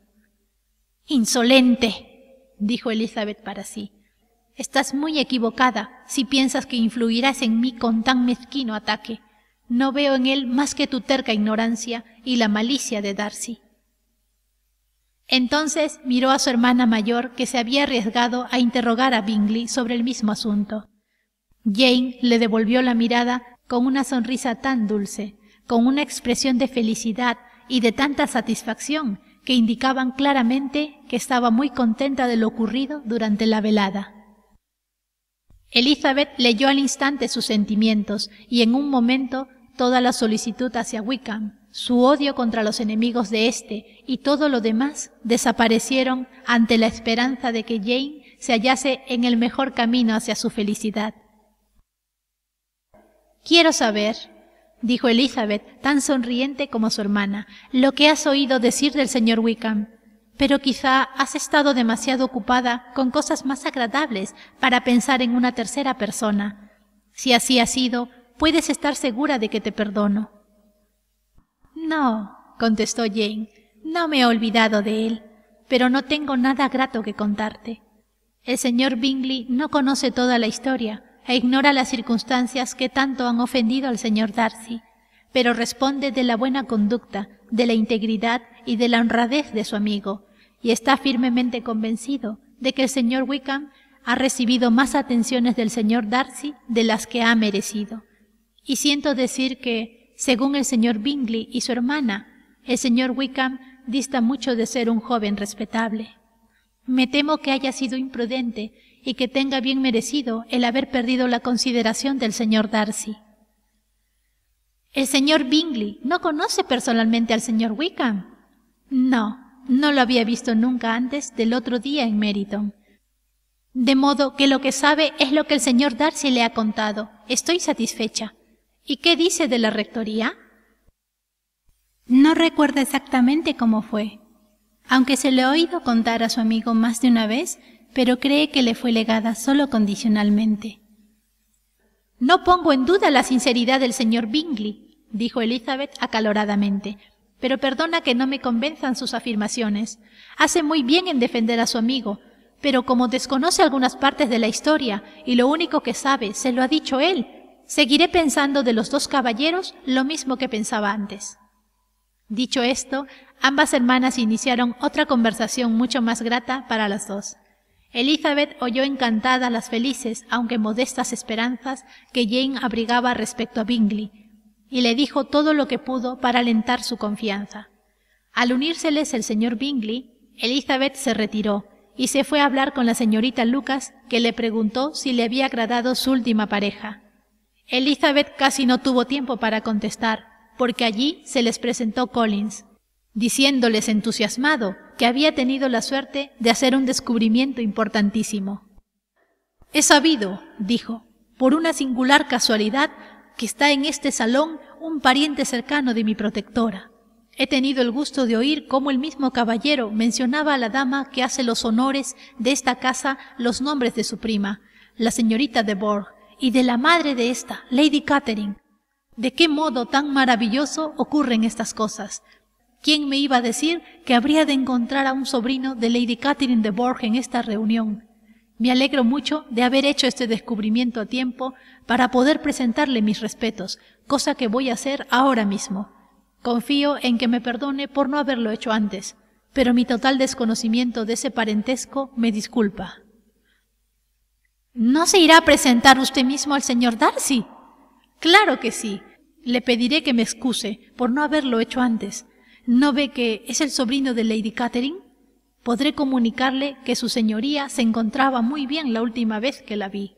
Insolente, dijo Elizabeth para sí. Estás muy equivocada si piensas que influirás en mí con tan mezquino ataque. No veo en él más que tu terca ignorancia y la malicia de Darcy. Entonces miró a su hermana mayor que se había arriesgado a interrogar a Bingley sobre el mismo asunto. Jane le devolvió la mirada con una sonrisa tan dulce, con una expresión de felicidad y de tanta satisfacción que indicaban claramente que estaba muy contenta de lo ocurrido durante la velada. Elizabeth leyó al instante sus sentimientos y en un momento toda la solicitud hacia Wickham, su odio contra los enemigos de éste y todo lo demás desaparecieron ante la esperanza de que Jane se hallase en el mejor camino hacia su felicidad. Quiero saber, dijo Elizabeth, tan sonriente como su hermana, lo que has oído decir del señor Wickham. Pero quizá has estado demasiado ocupada con cosas más agradables para pensar en una tercera persona. Si así ha sido, puedes estar segura de que te perdono. No, contestó Jane, no me he olvidado de él, pero no tengo nada grato que contarte. El señor Bingley no conoce toda la historia e ignora las circunstancias que tanto han ofendido al señor Darcy, pero responde de la buena conducta, de la integridad y de la honradez de su amigo, y está firmemente convencido de que el señor Wickham ha recibido más atenciones del señor Darcy de las que ha merecido. Y siento decir que, según el señor Bingley y su hermana, el señor Wickham dista mucho de ser un joven respetable. Me temo que haya sido imprudente y que tenga bien merecido el haber perdido la consideración del señor Darcy. ¿El señor Bingley no conoce personalmente al señor Wickham? No, no lo había visto nunca antes del otro día en Meriton. De modo que lo que sabe es lo que el señor Darcy le ha contado. Estoy satisfecha. ¿Y qué dice de la rectoría? No recuerda exactamente cómo fue, aunque se le ha oído contar a su amigo más de una vez, pero cree que le fue legada solo condicionalmente. No pongo en duda la sinceridad del señor Bingley, dijo Elizabeth acaloradamente, pero perdona que no me convenzan sus afirmaciones. Hace muy bien en defender a su amigo, pero como desconoce algunas partes de la historia y lo único que sabe se lo ha dicho él, seguiré pensando de los dos caballeros lo mismo que pensaba antes. Dicho esto, ambas hermanas iniciaron otra conversación mucho más grata para las dos. Elizabeth oyó encantada las felices, aunque modestas esperanzas que Jane abrigaba respecto a Bingley, y le dijo todo lo que pudo para alentar su confianza. Al unírseles el señor Bingley, Elizabeth se retiró y se fue a hablar con la señorita Lucas, que le preguntó si le había agradado su última pareja. Elizabeth casi no tuvo tiempo para contestar, porque allí se les presentó Collins, diciéndoles entusiasmado que había tenido la suerte de hacer un descubrimiento importantísimo. He sabido, dijo, por una singular casualidad, que está en este salón un pariente cercano de mi protectora. He tenido el gusto de oír cómo el mismo caballero mencionaba a la dama que hace los honores de esta casa los nombres de su prima, la señorita de Borg, y de la madre de esta, Lady Catherine. ¿De qué modo tan maravilloso ocurren estas cosas? ¿Quién me iba a decir que habría de encontrar a un sobrino de Lady Catherine de Borg en esta reunión? Me alegro mucho de haber hecho este descubrimiento a tiempo para poder presentarle mis respetos, cosa que voy a hacer ahora mismo. Confío en que me perdone por no haberlo hecho antes, pero mi total desconocimiento de ese parentesco me disculpa. ¿No se irá a presentar usted mismo al señor Darcy? Claro que sí. Le pediré que me excuse por no haberlo hecho antes. ¿No ve que es el sobrino de Lady Catherine? podré comunicarle que su señoría se encontraba muy bien la última vez que la vi.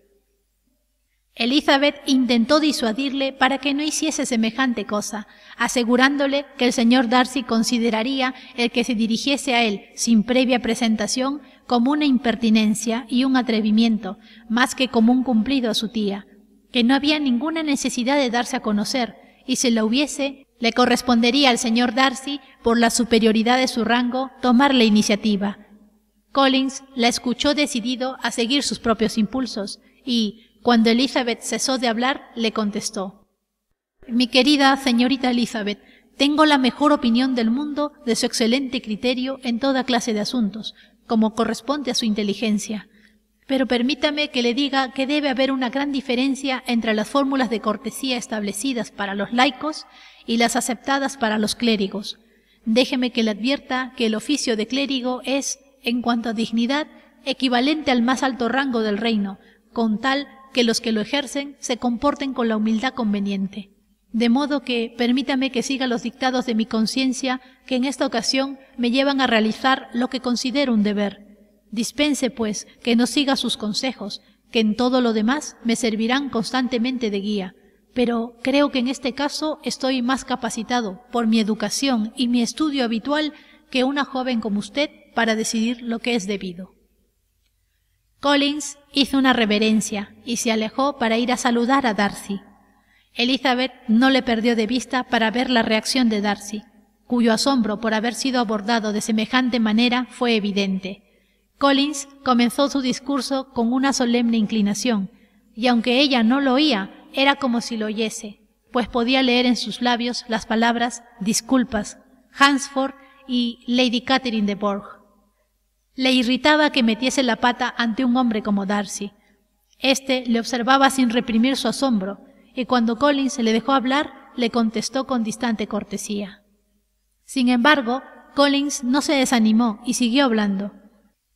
Elizabeth intentó disuadirle para que no hiciese semejante cosa, asegurándole que el señor Darcy consideraría el que se dirigiese a él sin previa presentación como una impertinencia y un atrevimiento, más que como un cumplido a su tía, que no había ninguna necesidad de darse a conocer, y si la hubiese, le correspondería al señor Darcy, por la superioridad de su rango, tomar la iniciativa. Collins la escuchó decidido a seguir sus propios impulsos y, cuando Elizabeth cesó de hablar, le contestó Mi querida señorita Elizabeth, tengo la mejor opinión del mundo de su excelente criterio en toda clase de asuntos, como corresponde a su inteligencia. Pero permítame que le diga que debe haber una gran diferencia entre las fórmulas de cortesía establecidas para los laicos y las aceptadas para los clérigos. Déjeme que le advierta que el oficio de clérigo es, en cuanto a dignidad, equivalente al más alto rango del reino, con tal que los que lo ejercen se comporten con la humildad conveniente. De modo que permítame que siga los dictados de mi conciencia que en esta ocasión me llevan a realizar lo que considero un deber. Dispense, pues, que no siga sus consejos, que en todo lo demás me servirán constantemente de guía pero creo que en este caso estoy más capacitado por mi educación y mi estudio habitual que una joven como usted para decidir lo que es debido. Collins hizo una reverencia y se alejó para ir a saludar a Darcy. Elizabeth no le perdió de vista para ver la reacción de Darcy, cuyo asombro por haber sido abordado de semejante manera fue evidente. Collins comenzó su discurso con una solemne inclinación, y aunque ella no lo oía, era como si lo oyese, pues podía leer en sus labios las palabras disculpas, Hansford y Lady Catherine de Borg. Le irritaba que metiese la pata ante un hombre como Darcy. Este le observaba sin reprimir su asombro, y cuando Collins le dejó hablar, le contestó con distante cortesía. Sin embargo, Collins no se desanimó y siguió hablando.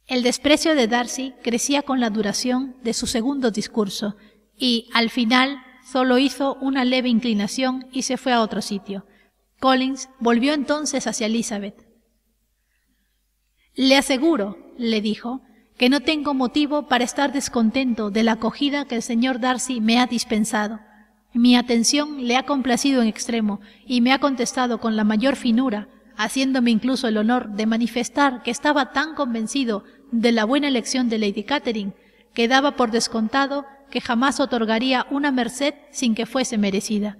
El desprecio de Darcy crecía con la duración de su segundo discurso, y al final solo hizo una leve inclinación y se fue a otro sitio. Collins volvió entonces hacia Elizabeth. Le aseguro, le dijo, que no tengo motivo para estar descontento de la acogida que el señor Darcy me ha dispensado. Mi atención le ha complacido en extremo y me ha contestado con la mayor finura, haciéndome incluso el honor de manifestar que estaba tan convencido de la buena elección de Lady Catherine que daba por descontado que jamás otorgaría una merced sin que fuese merecida.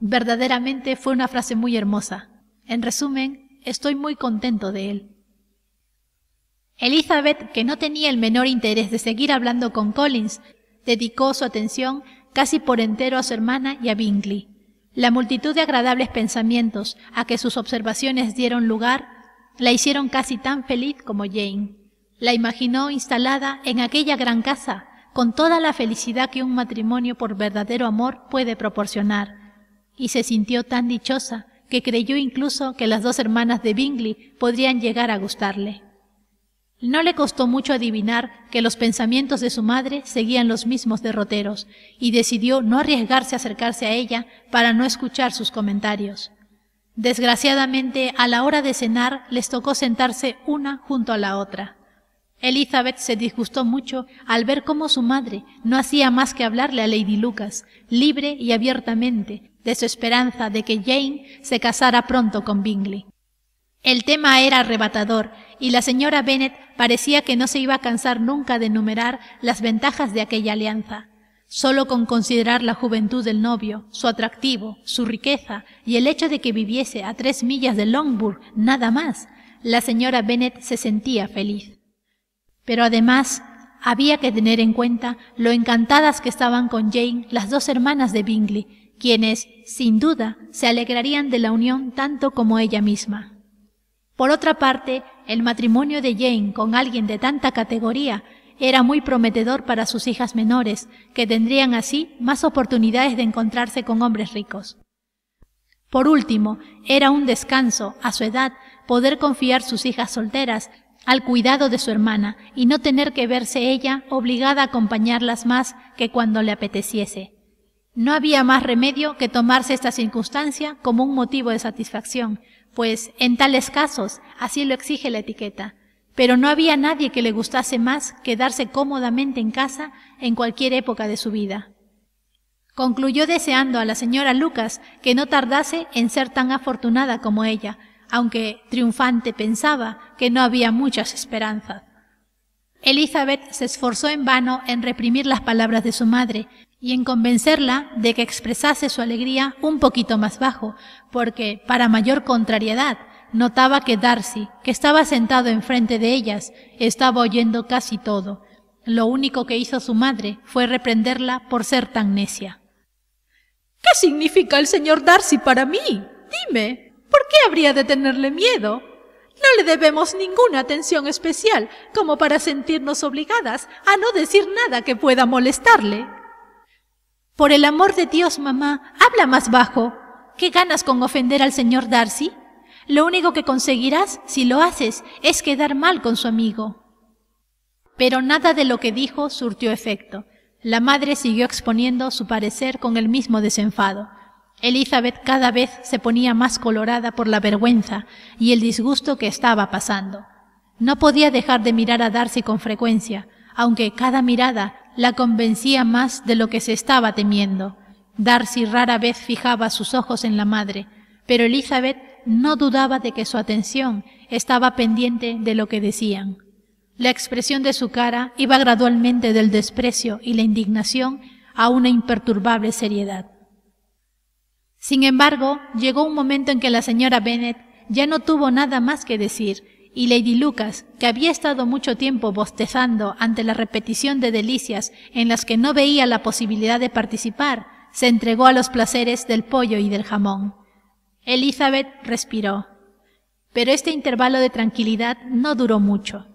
Verdaderamente fue una frase muy hermosa. En resumen, estoy muy contento de él. Elizabeth, que no tenía el menor interés de seguir hablando con Collins, dedicó su atención casi por entero a su hermana y a Bingley. La multitud de agradables pensamientos a que sus observaciones dieron lugar la hicieron casi tan feliz como Jane. La imaginó instalada en aquella gran casa, con toda la felicidad que un matrimonio por verdadero amor puede proporcionar, y se sintió tan dichosa que creyó incluso que las dos hermanas de Bingley podrían llegar a gustarle. No le costó mucho adivinar que los pensamientos de su madre seguían los mismos derroteros, y decidió no arriesgarse a acercarse a ella para no escuchar sus comentarios. Desgraciadamente, a la hora de cenar les tocó sentarse una junto a la otra. Elizabeth se disgustó mucho al ver cómo su madre no hacía más que hablarle a Lady Lucas, libre y abiertamente, de su esperanza de que Jane se casara pronto con Bingley. El tema era arrebatador y la señora Bennet parecía que no se iba a cansar nunca de enumerar las ventajas de aquella alianza. Solo con considerar la juventud del novio, su atractivo, su riqueza y el hecho de que viviese a tres millas de Longbourn, nada más, la señora Bennet se sentía feliz. Pero además había que tener en cuenta lo encantadas que estaban con Jane las dos hermanas de Bingley, quienes, sin duda, se alegrarían de la unión tanto como ella misma. Por otra parte, el matrimonio de Jane con alguien de tanta categoría era muy prometedor para sus hijas menores, que tendrían así más oportunidades de encontrarse con hombres ricos. Por último, era un descanso, a su edad, poder confiar sus hijas solteras al cuidado de su hermana y no tener que verse ella obligada a acompañarlas más que cuando le apeteciese. No había más remedio que tomarse esta circunstancia como un motivo de satisfacción, pues en tales casos así lo exige la etiqueta. Pero no había nadie que le gustase más quedarse cómodamente en casa en cualquier época de su vida. Concluyó deseando a la señora Lucas que no tardase en ser tan afortunada como ella, aunque triunfante pensaba que no había muchas esperanzas. Elizabeth se esforzó en vano en reprimir las palabras de su madre, y en convencerla de que expresase su alegría un poquito más bajo, porque, para mayor contrariedad, notaba que Darcy, que estaba sentado enfrente de ellas, estaba oyendo casi todo. Lo único que hizo su madre fue reprenderla por ser tan necia. ¿Qué significa el señor Darcy para mí? Dime, ¿por qué habría de tenerle miedo? No le debemos ninguna atención especial como para sentirnos obligadas a no decir nada que pueda molestarle. Por el amor de Dios, mamá, habla más bajo. ¿Qué ganas con ofender al señor Darcy? Lo único que conseguirás, si lo haces, es quedar mal con su amigo. Pero nada de lo que dijo surtió efecto. La madre siguió exponiendo su parecer con el mismo desenfado. Elizabeth cada vez se ponía más colorada por la vergüenza y el disgusto que estaba pasando. No podía dejar de mirar a Darcy con frecuencia, aunque cada mirada la convencía más de lo que se estaba temiendo. Darcy rara vez fijaba sus ojos en la madre, pero Elizabeth no dudaba de que su atención estaba pendiente de lo que decían. La expresión de su cara iba gradualmente del desprecio y la indignación a una imperturbable seriedad. Sin embargo, llegó un momento en que la señora Bennet ya no tuvo nada más que decir y Lady Lucas, que había estado mucho tiempo bostezando ante la repetición de delicias en las que no veía la posibilidad de participar, se entregó a los placeres del pollo y del jamón. Elizabeth respiró. Pero este intervalo de tranquilidad no duró mucho.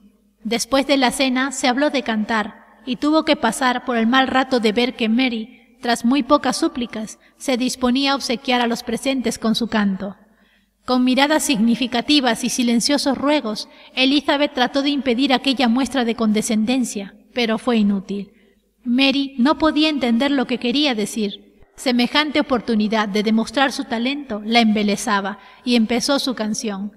Después de la cena se habló de cantar y tuvo que pasar por el mal rato de ver que Mary, tras muy pocas súplicas, se disponía a obsequiar a los presentes con su canto. Con miradas significativas y silenciosos ruegos, Elizabeth trató de impedir aquella muestra de condescendencia, pero fue inútil. Mary no podía entender lo que quería decir. Semejante oportunidad de demostrar su talento la embelezaba y empezó su canción.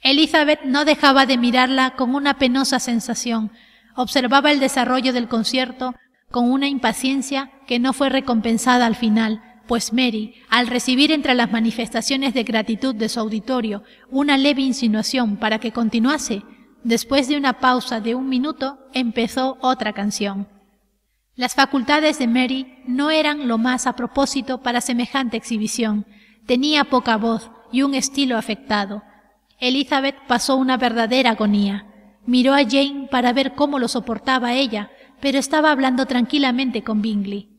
Elizabeth no dejaba de mirarla con una penosa sensación. Observaba el desarrollo del concierto con una impaciencia que no fue recompensada al final, pues Mary, al recibir entre las manifestaciones de gratitud de su auditorio una leve insinuación para que continuase, después de una pausa de un minuto, empezó otra canción. Las facultades de Mary no eran lo más a propósito para semejante exhibición. Tenía poca voz y un estilo afectado. Elizabeth pasó una verdadera agonía. Miró a Jane para ver cómo lo soportaba ella, pero estaba hablando tranquilamente con Bingley.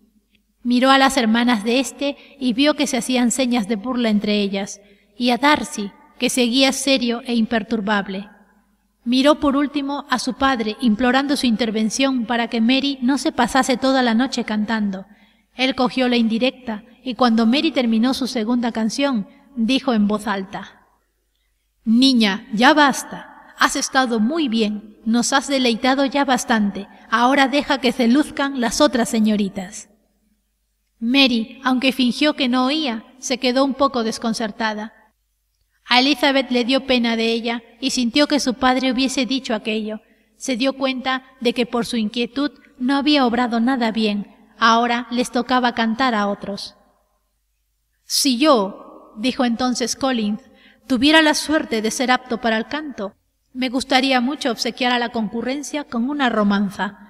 Miró a las hermanas de éste y vio que se hacían señas de burla entre ellas, y a Darcy, que seguía serio e imperturbable. Miró por último a su padre implorando su intervención para que Mary no se pasase toda la noche cantando. Él cogió la indirecta y cuando Mary terminó su segunda canción, dijo en voz alta Niña, ya basta. Has estado muy bien. Nos has deleitado ya bastante. Ahora deja que se luzcan las otras señoritas. Mary, aunque fingió que no oía, se quedó un poco desconcertada. A Elizabeth le dio pena de ella y sintió que su padre hubiese dicho aquello. Se dio cuenta de que por su inquietud no había obrado nada bien. Ahora les tocaba cantar a otros. Si yo, dijo entonces Collins, tuviera la suerte de ser apto para el canto, me gustaría mucho obsequiar a la concurrencia con una romanza.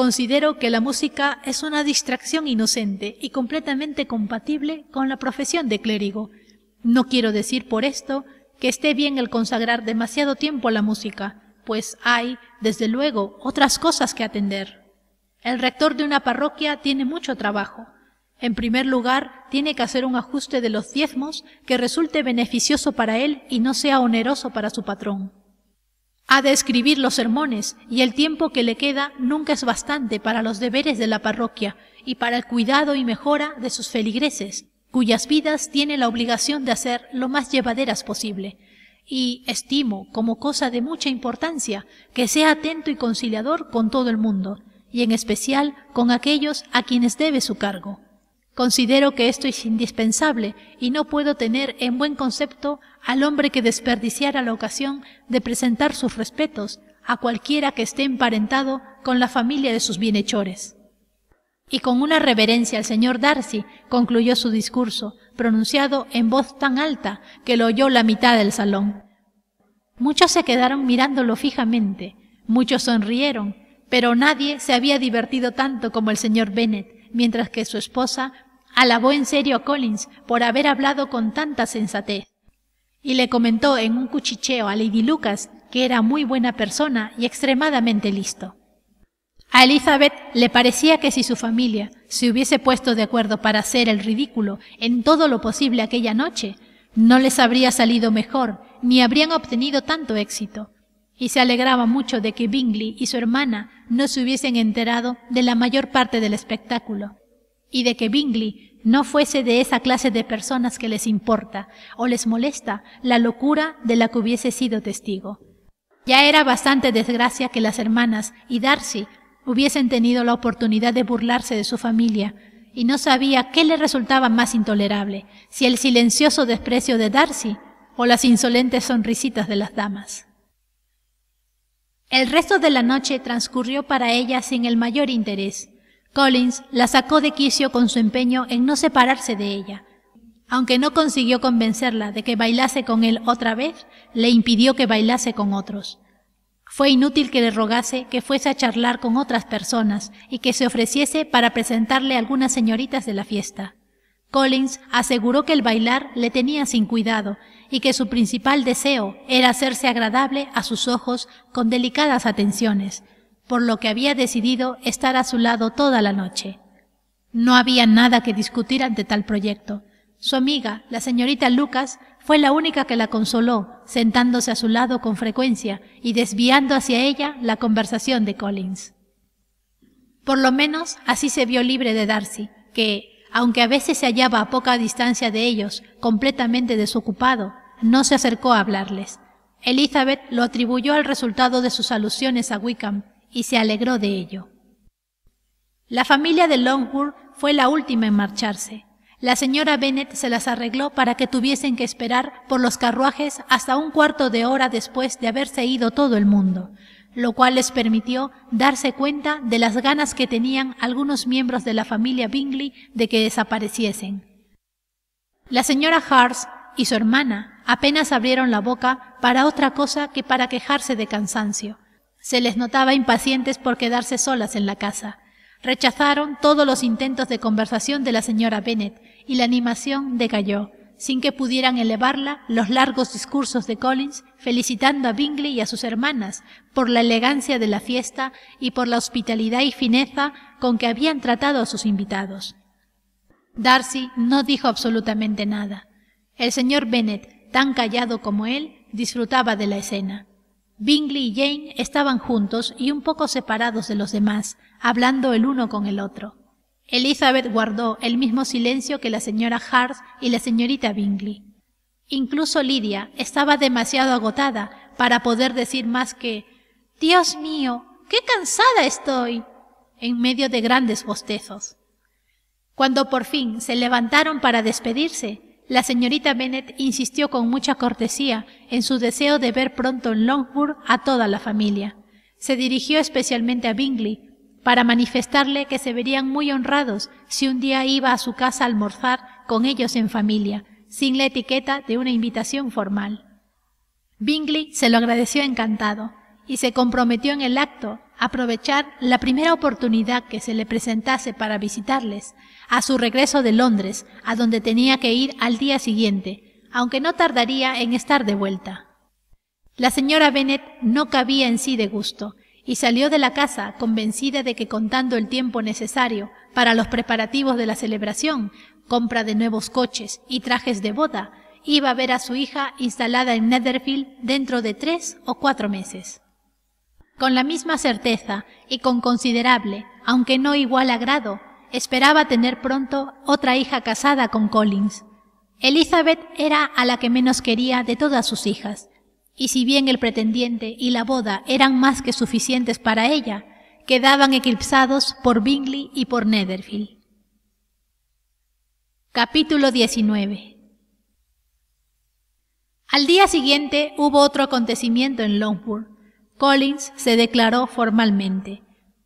Considero que la música es una distracción inocente y completamente compatible con la profesión de clérigo. No quiero decir por esto que esté bien el consagrar demasiado tiempo a la música, pues hay, desde luego, otras cosas que atender. El rector de una parroquia tiene mucho trabajo, en primer lugar, tiene que hacer un ajuste de los diezmos que resulte beneficioso para él y no sea oneroso para su patrón. Ha de escribir los sermones y el tiempo que le queda nunca es bastante para los deberes de la parroquia y para el cuidado y mejora de sus feligreses, cuyas vidas tiene la obligación de hacer lo más llevaderas posible. Y estimo como cosa de mucha importancia que sea atento y conciliador con todo el mundo, y en especial con aquellos a quienes debe su cargo Considero que esto es indispensable y no puedo tener en buen concepto al hombre que desperdiciara la ocasión de presentar sus respetos a cualquiera que esté emparentado con la familia de sus bienhechores. Y con una reverencia al señor Darcy concluyó su discurso, pronunciado en voz tan alta que lo oyó la mitad del salón. Muchos se quedaron mirándolo fijamente, muchos sonrieron, pero nadie se había divertido tanto como el señor Bennet, mientras que su esposa Alabó en serio a Collins por haber hablado con tanta sensatez y le comentó en un cuchicheo a Lady Lucas que era muy buena persona y extremadamente listo. A Elizabeth le parecía que si su familia se hubiese puesto de acuerdo para hacer el ridículo en todo lo posible aquella noche, no les habría salido mejor ni habrían obtenido tanto éxito. Y se alegraba mucho de que Bingley y su hermana no se hubiesen enterado de la mayor parte del espectáculo y de que Bingley no fuese de esa clase de personas que les importa o les molesta la locura de la que hubiese sido testigo. Ya era bastante desgracia que las hermanas y Darcy hubiesen tenido la oportunidad de burlarse de su familia, y no sabía qué le resultaba más intolerable, si el silencioso desprecio de Darcy o las insolentes sonrisitas de las damas. El resto de la noche transcurrió para ella sin el mayor interés. Collins la sacó de quicio con su empeño en no separarse de ella. Aunque no consiguió convencerla de que bailase con él otra vez, le impidió que bailase con otros. Fue inútil que le rogase que fuese a charlar con otras personas y que se ofreciese para presentarle algunas señoritas de la fiesta. Collins aseguró que el bailar le tenía sin cuidado y que su principal deseo era hacerse agradable a sus ojos con delicadas atenciones, por lo que había decidido estar a su lado toda la noche. No había nada que discutir ante tal proyecto. Su amiga, la señorita Lucas, fue la única que la consoló, sentándose a su lado con frecuencia y desviando hacia ella la conversación de Collins. Por lo menos así se vio libre de Darcy, que, aunque a veces se hallaba a poca distancia de ellos, completamente desocupado, no se acercó a hablarles. Elizabeth lo atribuyó al resultado de sus alusiones a Wickham y se alegró de ello. La familia de Longwood fue la última en marcharse. La señora Bennet se las arregló para que tuviesen que esperar por los carruajes hasta un cuarto de hora después de haberse ido todo el mundo, lo cual les permitió darse cuenta de las ganas que tenían algunos miembros de la familia Bingley de que desapareciesen. La señora Hars y su hermana apenas abrieron la boca para otra cosa que para quejarse de cansancio. Se les notaba impacientes por quedarse solas en la casa. Rechazaron todos los intentos de conversación de la señora Bennet y la animación decayó, sin que pudieran elevarla los largos discursos de Collins felicitando a Bingley y a sus hermanas por la elegancia de la fiesta y por la hospitalidad y fineza con que habían tratado a sus invitados. Darcy no dijo absolutamente nada. El señor Bennet, tan callado como él, disfrutaba de la escena. Bingley y Jane estaban juntos y un poco separados de los demás, hablando el uno con el otro. Elizabeth guardó el mismo silencio que la señora Hart y la señorita Bingley. Incluso Lidia estaba demasiado agotada para poder decir más que Dios mío, qué cansada estoy en medio de grandes bostezos. Cuando por fin se levantaron para despedirse, la señorita Bennet insistió con mucha cortesía en su deseo de ver pronto en Longbourn a toda la familia. Se dirigió especialmente a Bingley para manifestarle que se verían muy honrados si un día iba a su casa a almorzar con ellos en familia, sin la etiqueta de una invitación formal. Bingley se lo agradeció encantado y se comprometió en el acto a aprovechar la primera oportunidad que se le presentase para visitarles, a su regreso de Londres, a donde tenía que ir al día siguiente, aunque no tardaría en estar de vuelta. La señora Bennet no cabía en sí de gusto, y salió de la casa convencida de que contando el tiempo necesario para los preparativos de la celebración, compra de nuevos coches y trajes de boda, iba a ver a su hija instalada en Netherfield dentro de tres o cuatro meses. Con la misma certeza y con considerable, aunque no igual agrado, esperaba tener pronto otra hija casada con Collins. Elizabeth era a la que menos quería de todas sus hijas, y si bien el pretendiente y la boda eran más que suficientes para ella, quedaban eclipsados por Bingley y por Netherfield. Capítulo 19 Al día siguiente hubo otro acontecimiento en Longbourn. Collins se declaró formalmente.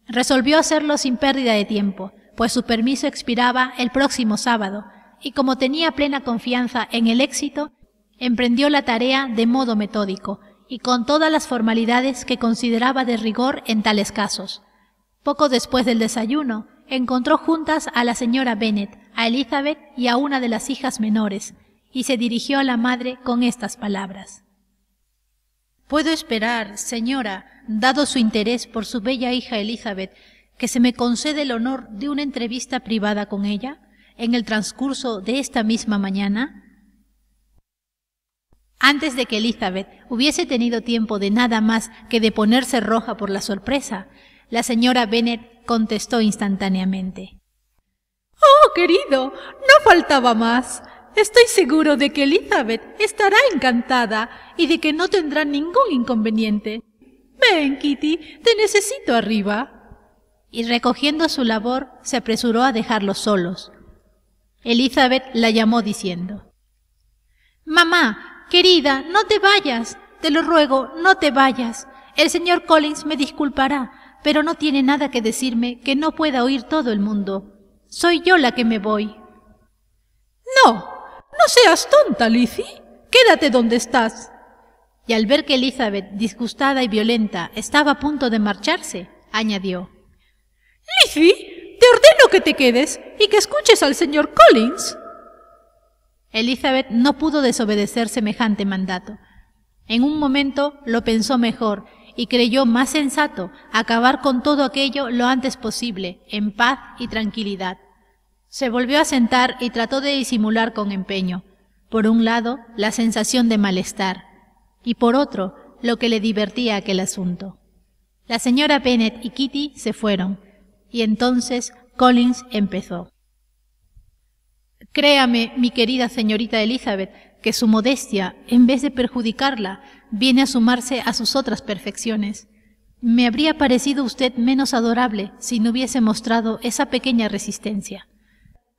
Resolvió hacerlo sin pérdida de tiempo, pues su permiso expiraba el próximo sábado, y como tenía plena confianza en el éxito, emprendió la tarea de modo metódico y con todas las formalidades que consideraba de rigor en tales casos. Poco después del desayuno, encontró juntas a la señora Bennet, a Elizabeth y a una de las hijas menores, y se dirigió a la madre con estas palabras. Puedo esperar, señora, dado su interés por su bella hija Elizabeth, que se me concede el honor de una entrevista privada con ella en el transcurso de esta misma mañana? Antes de que Elizabeth hubiese tenido tiempo de nada más que de ponerse roja por la sorpresa, la señora Bennet contestó instantáneamente. Oh, querido, no faltaba más. Estoy seguro de que Elizabeth estará encantada y de que no tendrá ningún inconveniente. Ven, Kitty, te necesito arriba. Y recogiendo su labor, se apresuró a dejarlos solos. Elizabeth la llamó diciendo Mamá, querida, no te vayas. Te lo ruego, no te vayas. El señor Collins me disculpará, pero no tiene nada que decirme que no pueda oír todo el mundo. Soy yo la que me voy. No, no seas tonta, Lizzie. Quédate donde estás. Y al ver que Elizabeth, disgustada y violenta, estaba a punto de marcharse, añadió Lizzie, te ordeno que te quedes y que escuches al señor Collins. Elizabeth no pudo desobedecer semejante mandato. En un momento lo pensó mejor y creyó más sensato acabar con todo aquello lo antes posible, en paz y tranquilidad. Se volvió a sentar y trató de disimular con empeño, por un lado, la sensación de malestar, y por otro, lo que le divertía aquel asunto. La señora Bennet y Kitty se fueron, y entonces Collins empezó. Créame, mi querida señorita Elizabeth, que su modestia, en vez de perjudicarla, viene a sumarse a sus otras perfecciones. Me habría parecido usted menos adorable si no hubiese mostrado esa pequeña resistencia.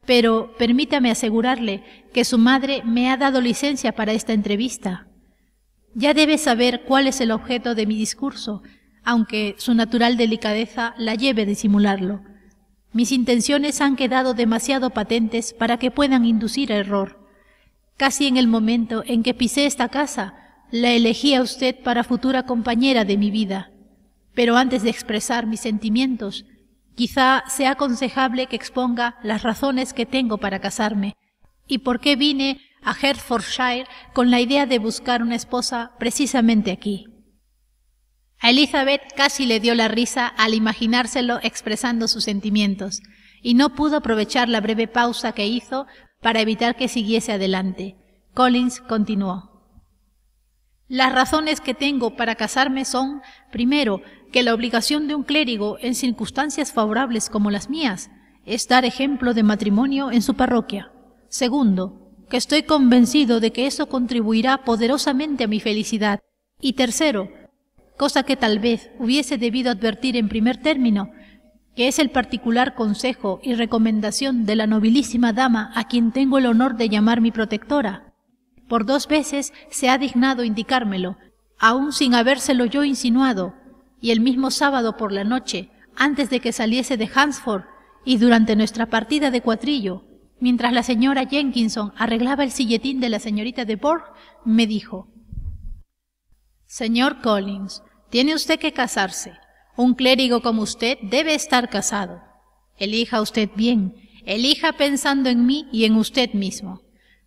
Pero permítame asegurarle que su madre me ha dado licencia para esta entrevista. Ya debe saber cuál es el objeto de mi discurso, aunque su natural delicadeza la lleve a disimularlo. Mis intenciones han quedado demasiado patentes para que puedan inducir a error. Casi en el momento en que pisé esta casa, la elegí a usted para futura compañera de mi vida. Pero antes de expresar mis sentimientos, quizá sea aconsejable que exponga las razones que tengo para casarme y por qué vine a Hertfordshire con la idea de buscar una esposa precisamente aquí. A Elizabeth casi le dio la risa al imaginárselo expresando sus sentimientos, y no pudo aprovechar la breve pausa que hizo para evitar que siguiese adelante. Collins continuó. Las razones que tengo para casarme son, primero, que la obligación de un clérigo en circunstancias favorables como las mías es dar ejemplo de matrimonio en su parroquia. Segundo, que estoy convencido de que eso contribuirá poderosamente a mi felicidad. Y tercero, cosa que tal vez hubiese debido advertir en primer término, que es el particular consejo y recomendación de la nobilísima dama a quien tengo el honor de llamar mi protectora. Por dos veces se ha dignado indicármelo, aun sin habérselo yo insinuado, y el mismo sábado por la noche, antes de que saliese de Hansford, y durante nuestra partida de cuatrillo, mientras la señora Jenkinson arreglaba el silletín de la señorita de Borg, me dijo Señor Collins, tiene usted que casarse. Un clérigo como usted debe estar casado. Elija usted bien, elija pensando en mí y en usted mismo.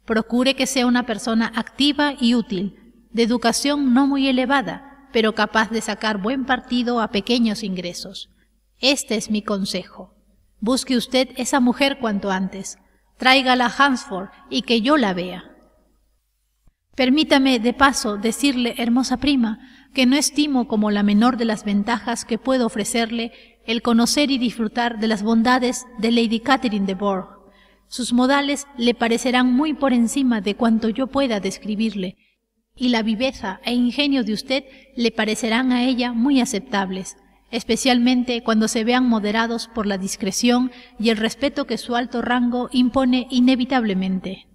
Procure que sea una persona activa y útil, de educación no muy elevada, pero capaz de sacar buen partido a pequeños ingresos. Este es mi consejo. Busque usted esa mujer cuanto antes. Tráigala a Hansford y que yo la vea. Permítame, de paso, decirle, hermosa prima, que no estimo como la menor de las ventajas que puedo ofrecerle el conocer y disfrutar de las bondades de Lady Catherine de Bourgh. Sus modales le parecerán muy por encima de cuanto yo pueda describirle, y la viveza e ingenio de usted le parecerán a ella muy aceptables, especialmente cuando se vean moderados por la discreción y el respeto que su alto rango impone inevitablemente.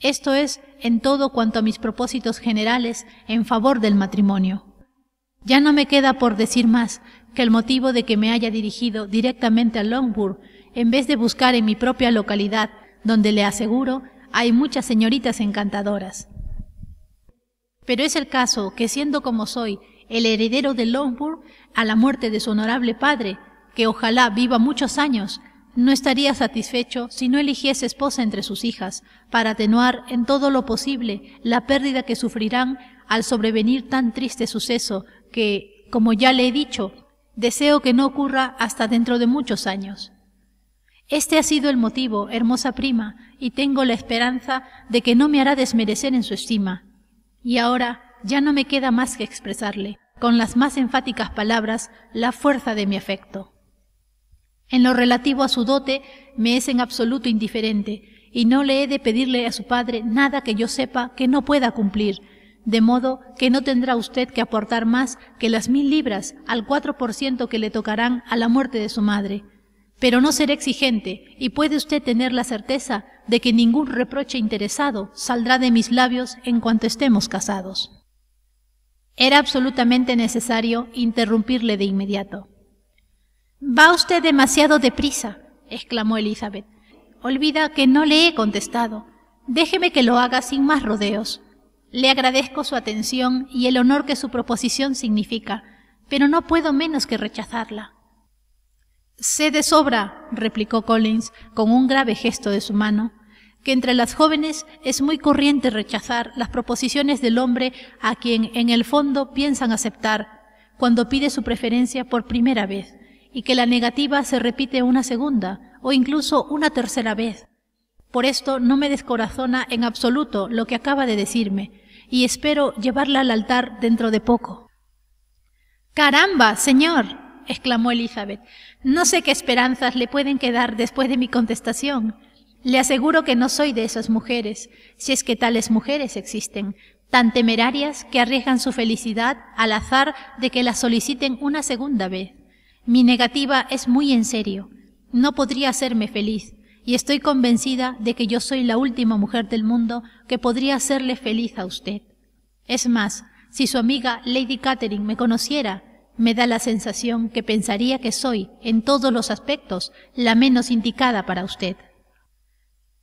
Esto es en todo cuanto a mis propósitos generales en favor del matrimonio. Ya no me queda por decir más que el motivo de que me haya dirigido directamente a Longbourn en vez de buscar en mi propia localidad, donde le aseguro hay muchas señoritas encantadoras. Pero es el caso que siendo como soy el heredero de Longbourn a la muerte de su honorable padre, que ojalá viva muchos años, no estaría satisfecho si no eligiese esposa entre sus hijas, para atenuar en todo lo posible la pérdida que sufrirán al sobrevenir tan triste suceso que, como ya le he dicho, deseo que no ocurra hasta dentro de muchos años. Este ha sido el motivo, hermosa prima, y tengo la esperanza de que no me hará desmerecer en su estima. Y ahora ya no me queda más que expresarle, con las más enfáticas palabras, la fuerza de mi afecto. En lo relativo a su dote, me es en absoluto indiferente, y no le he de pedirle a su padre nada que yo sepa que no pueda cumplir, de modo que no tendrá usted que aportar más que las mil libras al cuatro por ciento que le tocarán a la muerte de su madre. Pero no seré exigente, y puede usted tener la certeza de que ningún reproche interesado saldrá de mis labios en cuanto estemos casados. Era absolutamente necesario interrumpirle de inmediato. Va usted demasiado deprisa, exclamó Elizabeth. Olvida que no le he contestado. Déjeme que lo haga sin más rodeos. Le agradezco su atención y el honor que su proposición significa, pero no puedo menos que rechazarla. Sé de sobra, replicó Collins con un grave gesto de su mano, que entre las jóvenes es muy corriente rechazar las proposiciones del hombre a quien en el fondo piensan aceptar cuando pide su preferencia por primera vez y que la negativa se repite una segunda o incluso una tercera vez. Por esto no me descorazona en absoluto lo que acaba de decirme, y espero llevarla al altar dentro de poco. Caramba, señor, exclamó Elizabeth, no sé qué esperanzas le pueden quedar después de mi contestación. Le aseguro que no soy de esas mujeres, si es que tales mujeres existen, tan temerarias que arriesgan su felicidad al azar de que la soliciten una segunda vez. Mi negativa es muy en serio. No podría hacerme feliz, y estoy convencida de que yo soy la última mujer del mundo que podría hacerle feliz a usted. Es más, si su amiga Lady Catherine me conociera, me da la sensación que pensaría que soy, en todos los aspectos, la menos indicada para usted.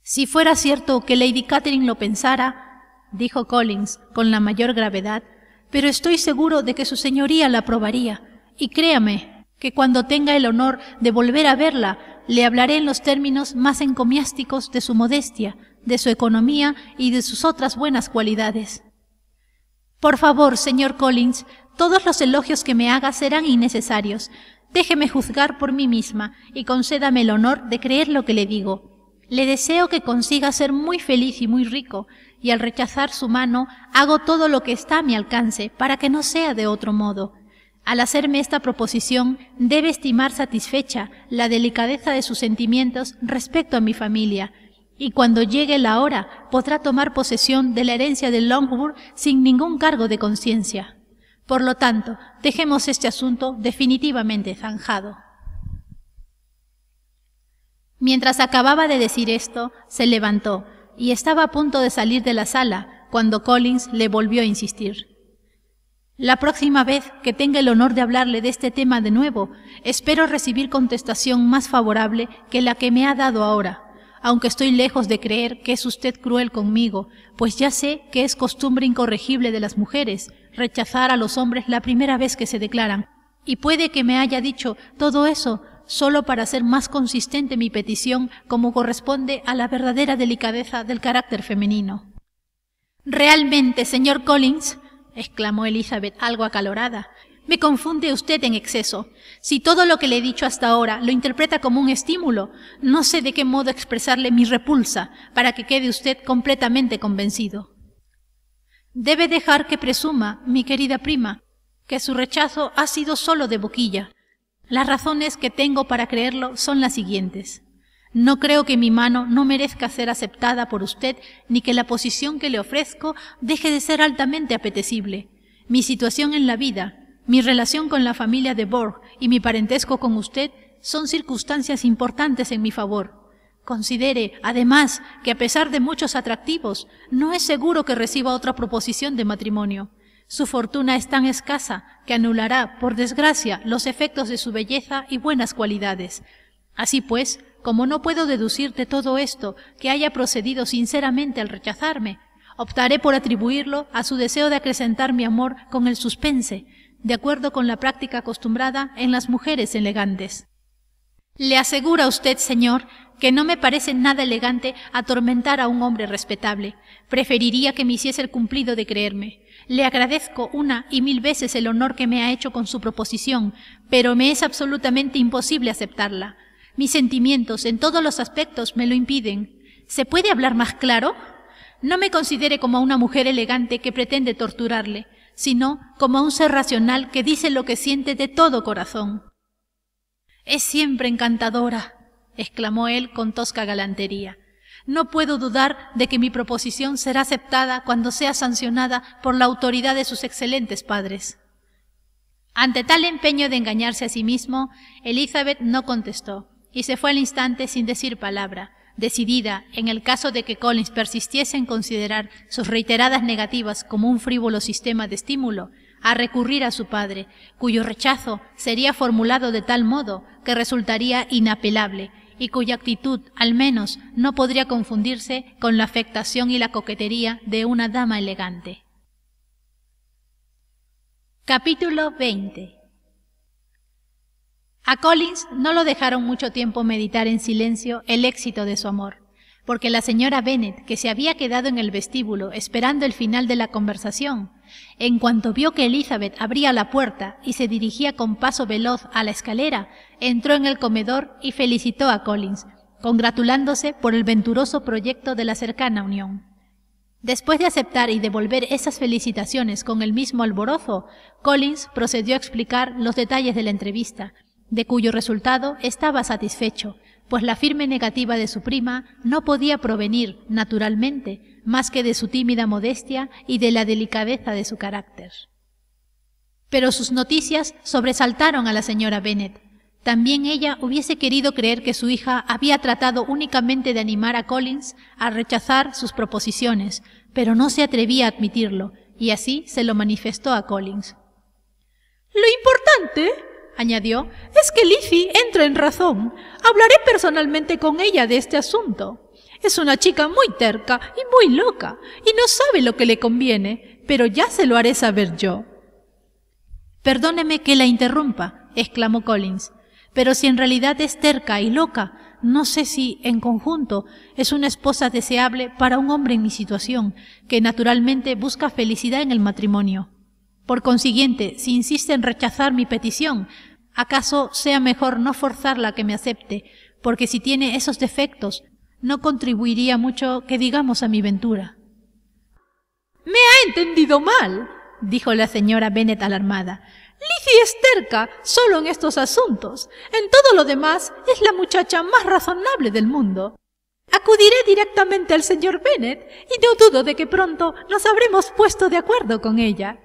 Si fuera cierto que Lady Catherine lo pensara, dijo Collins con la mayor gravedad, pero estoy seguro de que su señoría la aprobaría, y créame que cuando tenga el honor de volver a verla, le hablaré en los términos más encomiásticos de su modestia, de su economía y de sus otras buenas cualidades. Por favor, señor Collins, todos los elogios que me haga serán innecesarios. Déjeme juzgar por mí misma y concédame el honor de creer lo que le digo. Le deseo que consiga ser muy feliz y muy rico, y al rechazar su mano hago todo lo que está a mi alcance para que no sea de otro modo. Al hacerme esta proposición, debe estimar satisfecha la delicadeza de sus sentimientos respecto a mi familia, y cuando llegue la hora podrá tomar posesión de la herencia de Longwood sin ningún cargo de conciencia. Por lo tanto, dejemos este asunto definitivamente zanjado. Mientras acababa de decir esto, se levantó y estaba a punto de salir de la sala cuando Collins le volvió a insistir. La próxima vez que tenga el honor de hablarle de este tema de nuevo, espero recibir contestación más favorable que la que me ha dado ahora, aunque estoy lejos de creer que es usted cruel conmigo, pues ya sé que es costumbre incorregible de las mujeres rechazar a los hombres la primera vez que se declaran, y puede que me haya dicho todo eso solo para hacer más consistente mi petición como corresponde a la verdadera delicadeza del carácter femenino. Realmente, señor Collins, exclamó Elizabeth algo acalorada, me confunde usted en exceso. Si todo lo que le he dicho hasta ahora lo interpreta como un estímulo, no sé de qué modo expresarle mi repulsa para que quede usted completamente convencido. Debe dejar que presuma, mi querida prima, que su rechazo ha sido solo de boquilla, las razones que tengo para creerlo son las siguientes. No creo que mi mano no merezca ser aceptada por usted, ni que la posición que le ofrezco deje de ser altamente apetecible. Mi situación en la vida, mi relación con la familia de Borg y mi parentesco con usted son circunstancias importantes en mi favor. Considere, además, que a pesar de muchos atractivos, no es seguro que reciba otra proposición de matrimonio. Su fortuna es tan escasa que anulará, por desgracia, los efectos de su belleza y buenas cualidades. Así pues, como no puedo deducir de todo esto que haya procedido sinceramente al rechazarme, optaré por atribuirlo a su deseo de acrecentar mi amor con el suspense, de acuerdo con la práctica acostumbrada en las mujeres elegantes. Le aseguro a usted, señor, que no me parece nada elegante atormentar a un hombre respetable. Preferiría que me hiciese el cumplido de creerme. Le agradezco una y mil veces el honor que me ha hecho con su proposición, pero me es absolutamente imposible aceptarla. Mis sentimientos en todos los aspectos me lo impiden. ¿Se puede hablar más claro? No me considere como una mujer elegante que pretende torturarle, sino como un ser racional que dice lo que siente de todo corazón. Es siempre encantadora, exclamó él con tosca galantería. No puedo dudar de que mi proposición será aceptada cuando sea sancionada por la autoridad de sus excelentes padres. Ante tal empeño de engañarse a sí mismo, Elizabeth no contestó, y se fue al instante sin decir palabra, decidida, en el caso de que Collins persistiese en considerar sus reiteradas negativas como un frívolo sistema de estímulo, a recurrir a su padre, cuyo rechazo sería formulado de tal modo que resultaría inapelable y cuya actitud, al menos, no podría confundirse con la afectación y la coquetería de una dama elegante. Capítulo 20 A Collins no lo dejaron mucho tiempo meditar en silencio el éxito de su amor, porque la señora Bennet, que se había quedado en el vestíbulo esperando el final de la conversación, En cuanto vio que Elizabeth abría la puerta y se dirigía con paso veloz a la escalera, entró en el comedor y felicitó a Collins, congratulándose por el venturoso proyecto de la cercana unión. Después de aceptar y devolver esas felicitaciones con el mismo alborozo, Collins procedió a explicar los detalles de la entrevista, de cuyo resultado estaba satisfecho, pues la firme negativa de su prima no podía provenir, naturalmente, más que de su tímida modestia y de la delicadeza de su carácter. Pero sus noticias sobresaltaron a la señora Bennet. También ella hubiese querido creer que su hija había tratado únicamente de animar a Collins a rechazar sus proposiciones, pero no se atrevía a admitirlo, y así se lo manifestó a Collins. Lo importante, añadió, es que Lizzie entra en razón. Hablaré personalmente con ella de este asunto. Es una chica muy terca y muy loca, y no sabe lo que le conviene, pero ya se lo haré saber yo. Perdóneme que la interrumpa, exclamó Collins, pero si en realidad es terca y loca, no sé si, en conjunto, es una esposa deseable para un hombre en mi situación, que naturalmente busca felicidad en el matrimonio. Por consiguiente, si insiste en rechazar mi petición, ¿acaso sea mejor no forzarla a que me acepte? Porque si tiene esos defectos, no contribuiría mucho que digamos a mi ventura. Me ha entendido mal, dijo la señora Bennet alarmada. Lizzie es terca solo en estos asuntos. En todo lo demás es la muchacha más razonable del mundo. Acudiré directamente al señor Bennet y no dudo de que pronto nos habremos puesto de acuerdo con ella.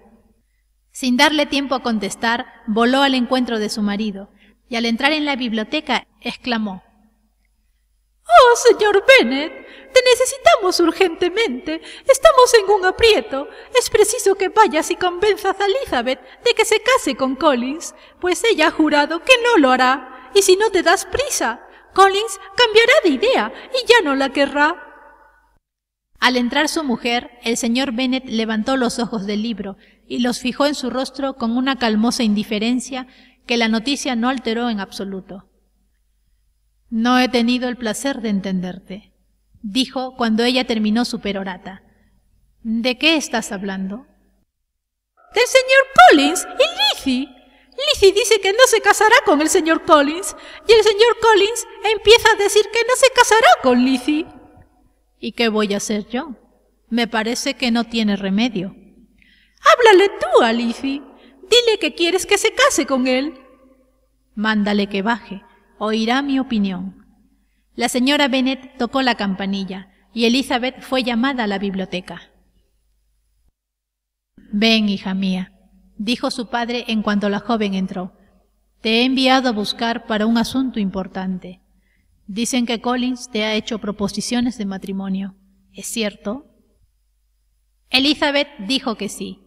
Sin darle tiempo a contestar, voló al encuentro de su marido, y al entrar en la biblioteca exclamó Oh, señor Bennet, te necesitamos urgentemente. Estamos en un aprieto. Es preciso que vayas y convenzas a Elizabeth de que se case con Collins, pues ella ha jurado que no lo hará. Y si no te das prisa, Collins cambiará de idea y ya no la querrá. Al entrar su mujer, el señor Bennet levantó los ojos del libro y los fijó en su rostro con una calmosa indiferencia que la noticia no alteró en absoluto. No he tenido el placer de entenderte, dijo cuando ella terminó su perorata. ¿De qué estás hablando? Del señor Collins y Lizzie. Lizzie dice que no se casará con el señor Collins y el señor Collins empieza a decir que no se casará con Lizzie. ¿Y qué voy a hacer yo? Me parece que no tiene remedio. Háblale tú a Lizzie. Dile que quieres que se case con él. Mándale que baje oirá mi opinión. La señora Bennet tocó la campanilla y Elizabeth fue llamada a la biblioteca. Ven, hija mía, dijo su padre en cuanto la joven entró. Te he enviado a buscar para un asunto importante. Dicen que Collins te ha hecho proposiciones de matrimonio. ¿Es cierto? Elizabeth dijo que sí.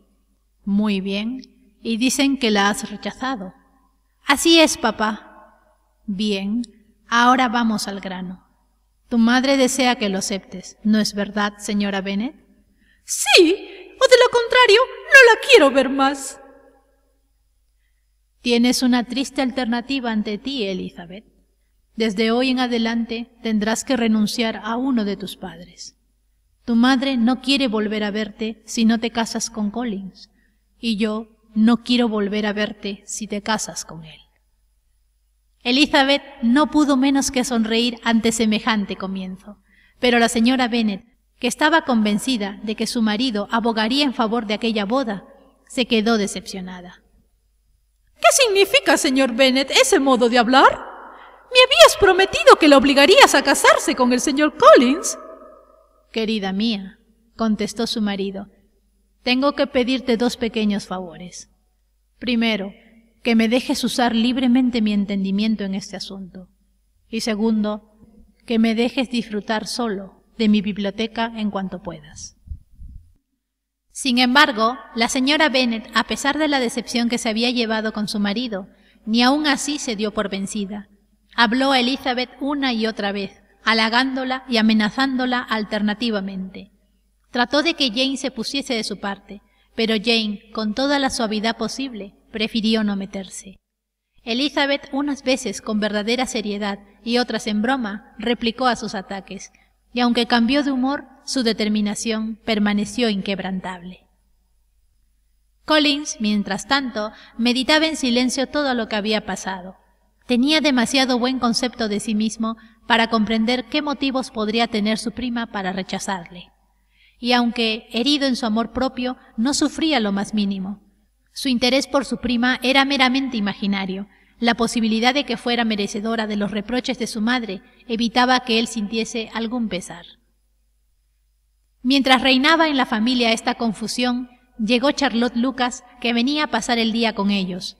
Muy bien. Y dicen que la has rechazado. Así es, papá, Bien, ahora vamos al grano. Tu madre desea que lo aceptes, ¿no es verdad, señora Bennet? Sí, o de lo contrario, no la quiero ver más. Tienes una triste alternativa ante ti, Elizabeth. Desde hoy en adelante tendrás que renunciar a uno de tus padres. Tu madre no quiere volver a verte si no te casas con Collins, y yo no quiero volver a verte si te casas con él. Elizabeth no pudo menos que sonreír ante semejante comienzo, pero la señora Bennet, que estaba convencida de que su marido abogaría en favor de aquella boda, se quedó decepcionada. ¿Qué significa, señor Bennet, ese modo de hablar? Me habías prometido que le obligarías a casarse con el señor Collins. Querida mía, contestó su marido, tengo que pedirte dos pequeños favores. Primero, que me dejes usar libremente mi entendimiento en este asunto. Y segundo, que me dejes disfrutar solo de mi biblioteca en cuanto puedas. Sin embargo, la señora Bennet, a pesar de la decepción que se había llevado con su marido, ni aun así se dio por vencida. Habló a Elizabeth una y otra vez, halagándola y amenazándola alternativamente. Trató de que Jane se pusiese de su parte, pero Jane, con toda la suavidad posible, prefirió no meterse. Elizabeth unas veces con verdadera seriedad y otras en broma replicó a sus ataques, y aunque cambió de humor, su determinación permaneció inquebrantable. Collins, mientras tanto, meditaba en silencio todo lo que había pasado. Tenía demasiado buen concepto de sí mismo para comprender qué motivos podría tener su prima para rechazarle. Y aunque, herido en su amor propio, no sufría lo más mínimo. Su interés por su prima era meramente imaginario. La posibilidad de que fuera merecedora de los reproches de su madre evitaba que él sintiese algún pesar. Mientras reinaba en la familia esta confusión, llegó Charlotte Lucas, que venía a pasar el día con ellos.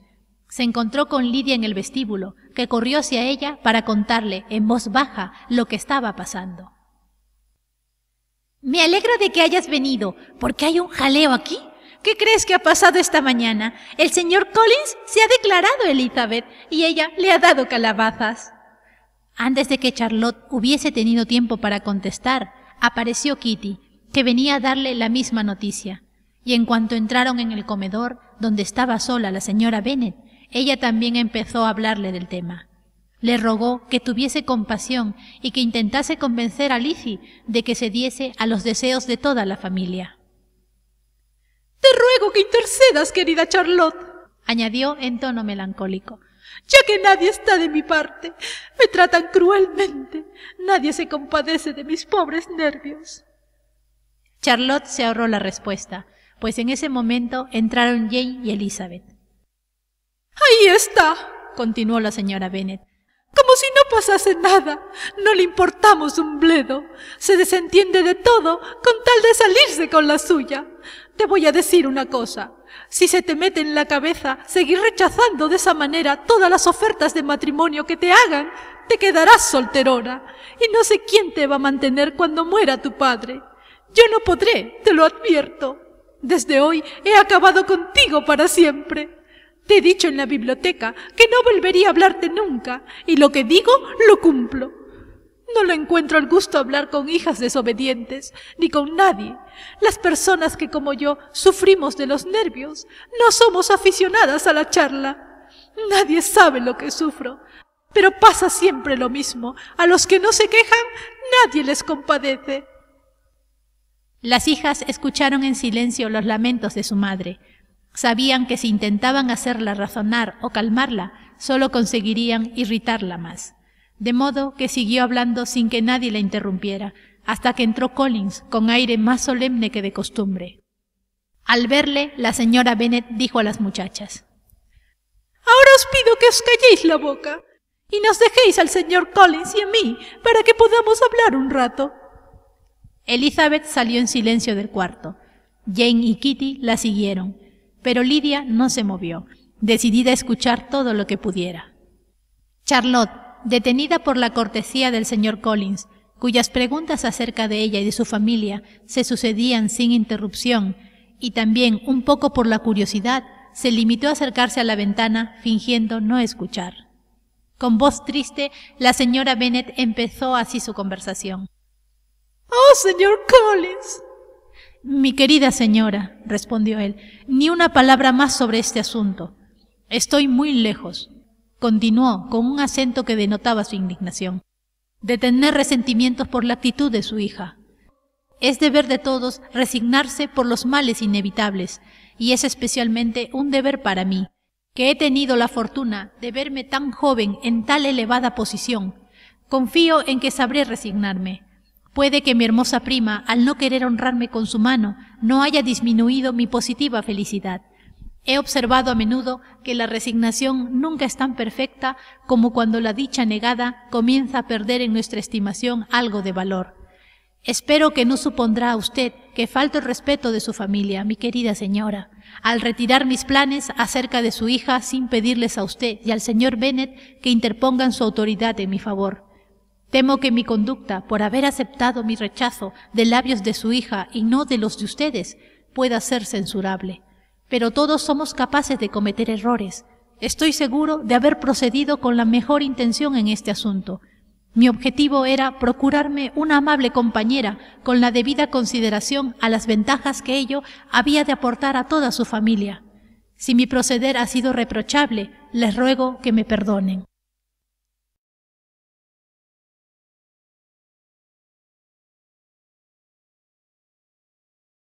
Se encontró con Lidia en el vestíbulo, que corrió hacia ella para contarle en voz baja lo que estaba pasando. Me alegro de que hayas venido, porque hay un jaleo aquí. ¿Qué crees que ha pasado esta mañana? El señor Collins se ha declarado Elizabeth y ella le ha dado calabazas. Antes de que Charlotte hubiese tenido tiempo para contestar, apareció Kitty, que venía a darle la misma noticia. Y en cuanto entraron en el comedor, donde estaba sola la señora Bennet, ella también empezó a hablarle del tema. Le rogó que tuviese compasión y que intentase convencer a Lizzie de que se diese a los deseos de toda la familia. Te ruego que intercedas, querida Charlotte, añadió en tono melancólico, ya que nadie está de mi parte. Me tratan cruelmente. Nadie se compadece de mis pobres nervios. Charlotte se ahorró la respuesta, pues en ese momento entraron Jane y Elizabeth. Ahí está, continuó la señora Bennet. Como si no pasase nada. No le importamos un bledo. Se desentiende de todo con tal de salirse con la suya. Te voy a decir una cosa. Si se te mete en la cabeza seguir rechazando de esa manera todas las ofertas de matrimonio que te hagan, te quedarás solterona. Y no sé quién te va a mantener cuando muera tu padre. Yo no podré, te lo advierto. Desde hoy he acabado contigo para siempre. Te he dicho en la biblioteca que no volvería a hablarte nunca, y lo que digo lo cumplo. No le encuentro el gusto hablar con hijas desobedientes, ni con nadie. Las personas que como yo sufrimos de los nervios no somos aficionadas a la charla. Nadie sabe lo que sufro, pero pasa siempre lo mismo. A los que no se quejan, nadie les compadece. Las hijas escucharon en silencio los lamentos de su madre. Sabían que si intentaban hacerla razonar o calmarla, solo conseguirían irritarla más. De modo que siguió hablando sin que nadie la interrumpiera, hasta que entró Collins con aire más solemne que de costumbre. Al verle, la señora Bennet dijo a las muchachas Ahora os pido que os calléis la boca y nos dejéis al señor Collins y a mí para que podamos hablar un rato. Elizabeth salió en silencio del cuarto. Jane y Kitty la siguieron, pero Lidia no se movió, decidida a escuchar todo lo que pudiera. Charlotte, detenida por la cortesía del señor Collins, cuyas preguntas acerca de ella y de su familia se sucedían sin interrupción, y también un poco por la curiosidad, se limitó a acercarse a la ventana fingiendo no escuchar. Con voz triste, la señora Bennet empezó así su conversación. Oh, señor Collins. Mi querida señora, respondió él, ni una palabra más sobre este asunto. Estoy muy lejos, continuó con un acento que denotaba su indignación, de tener resentimientos por la actitud de su hija. Es deber de todos resignarse por los males inevitables, y es especialmente un deber para mí, que he tenido la fortuna de verme tan joven en tal elevada posición. Confío en que sabré resignarme. Puede que mi hermosa prima, al no querer honrarme con su mano, no haya disminuido mi positiva felicidad. He observado a menudo que la resignación nunca es tan perfecta como cuando la dicha negada comienza a perder en nuestra estimación algo de valor. Espero que no supondrá a usted que falto el respeto de su familia, mi querida señora, al retirar mis planes acerca de su hija sin pedirles a usted y al señor Bennet que interpongan su autoridad en mi favor. Temo que mi conducta, por haber aceptado mi rechazo de labios de su hija y no de los de ustedes, pueda ser censurable. Pero todos somos capaces de cometer errores. Estoy seguro de haber procedido con la mejor intención en este asunto. Mi objetivo era procurarme una amable compañera con la debida consideración a las ventajas que ello había de aportar a toda su familia. Si mi proceder ha sido reprochable, les ruego que me perdonen.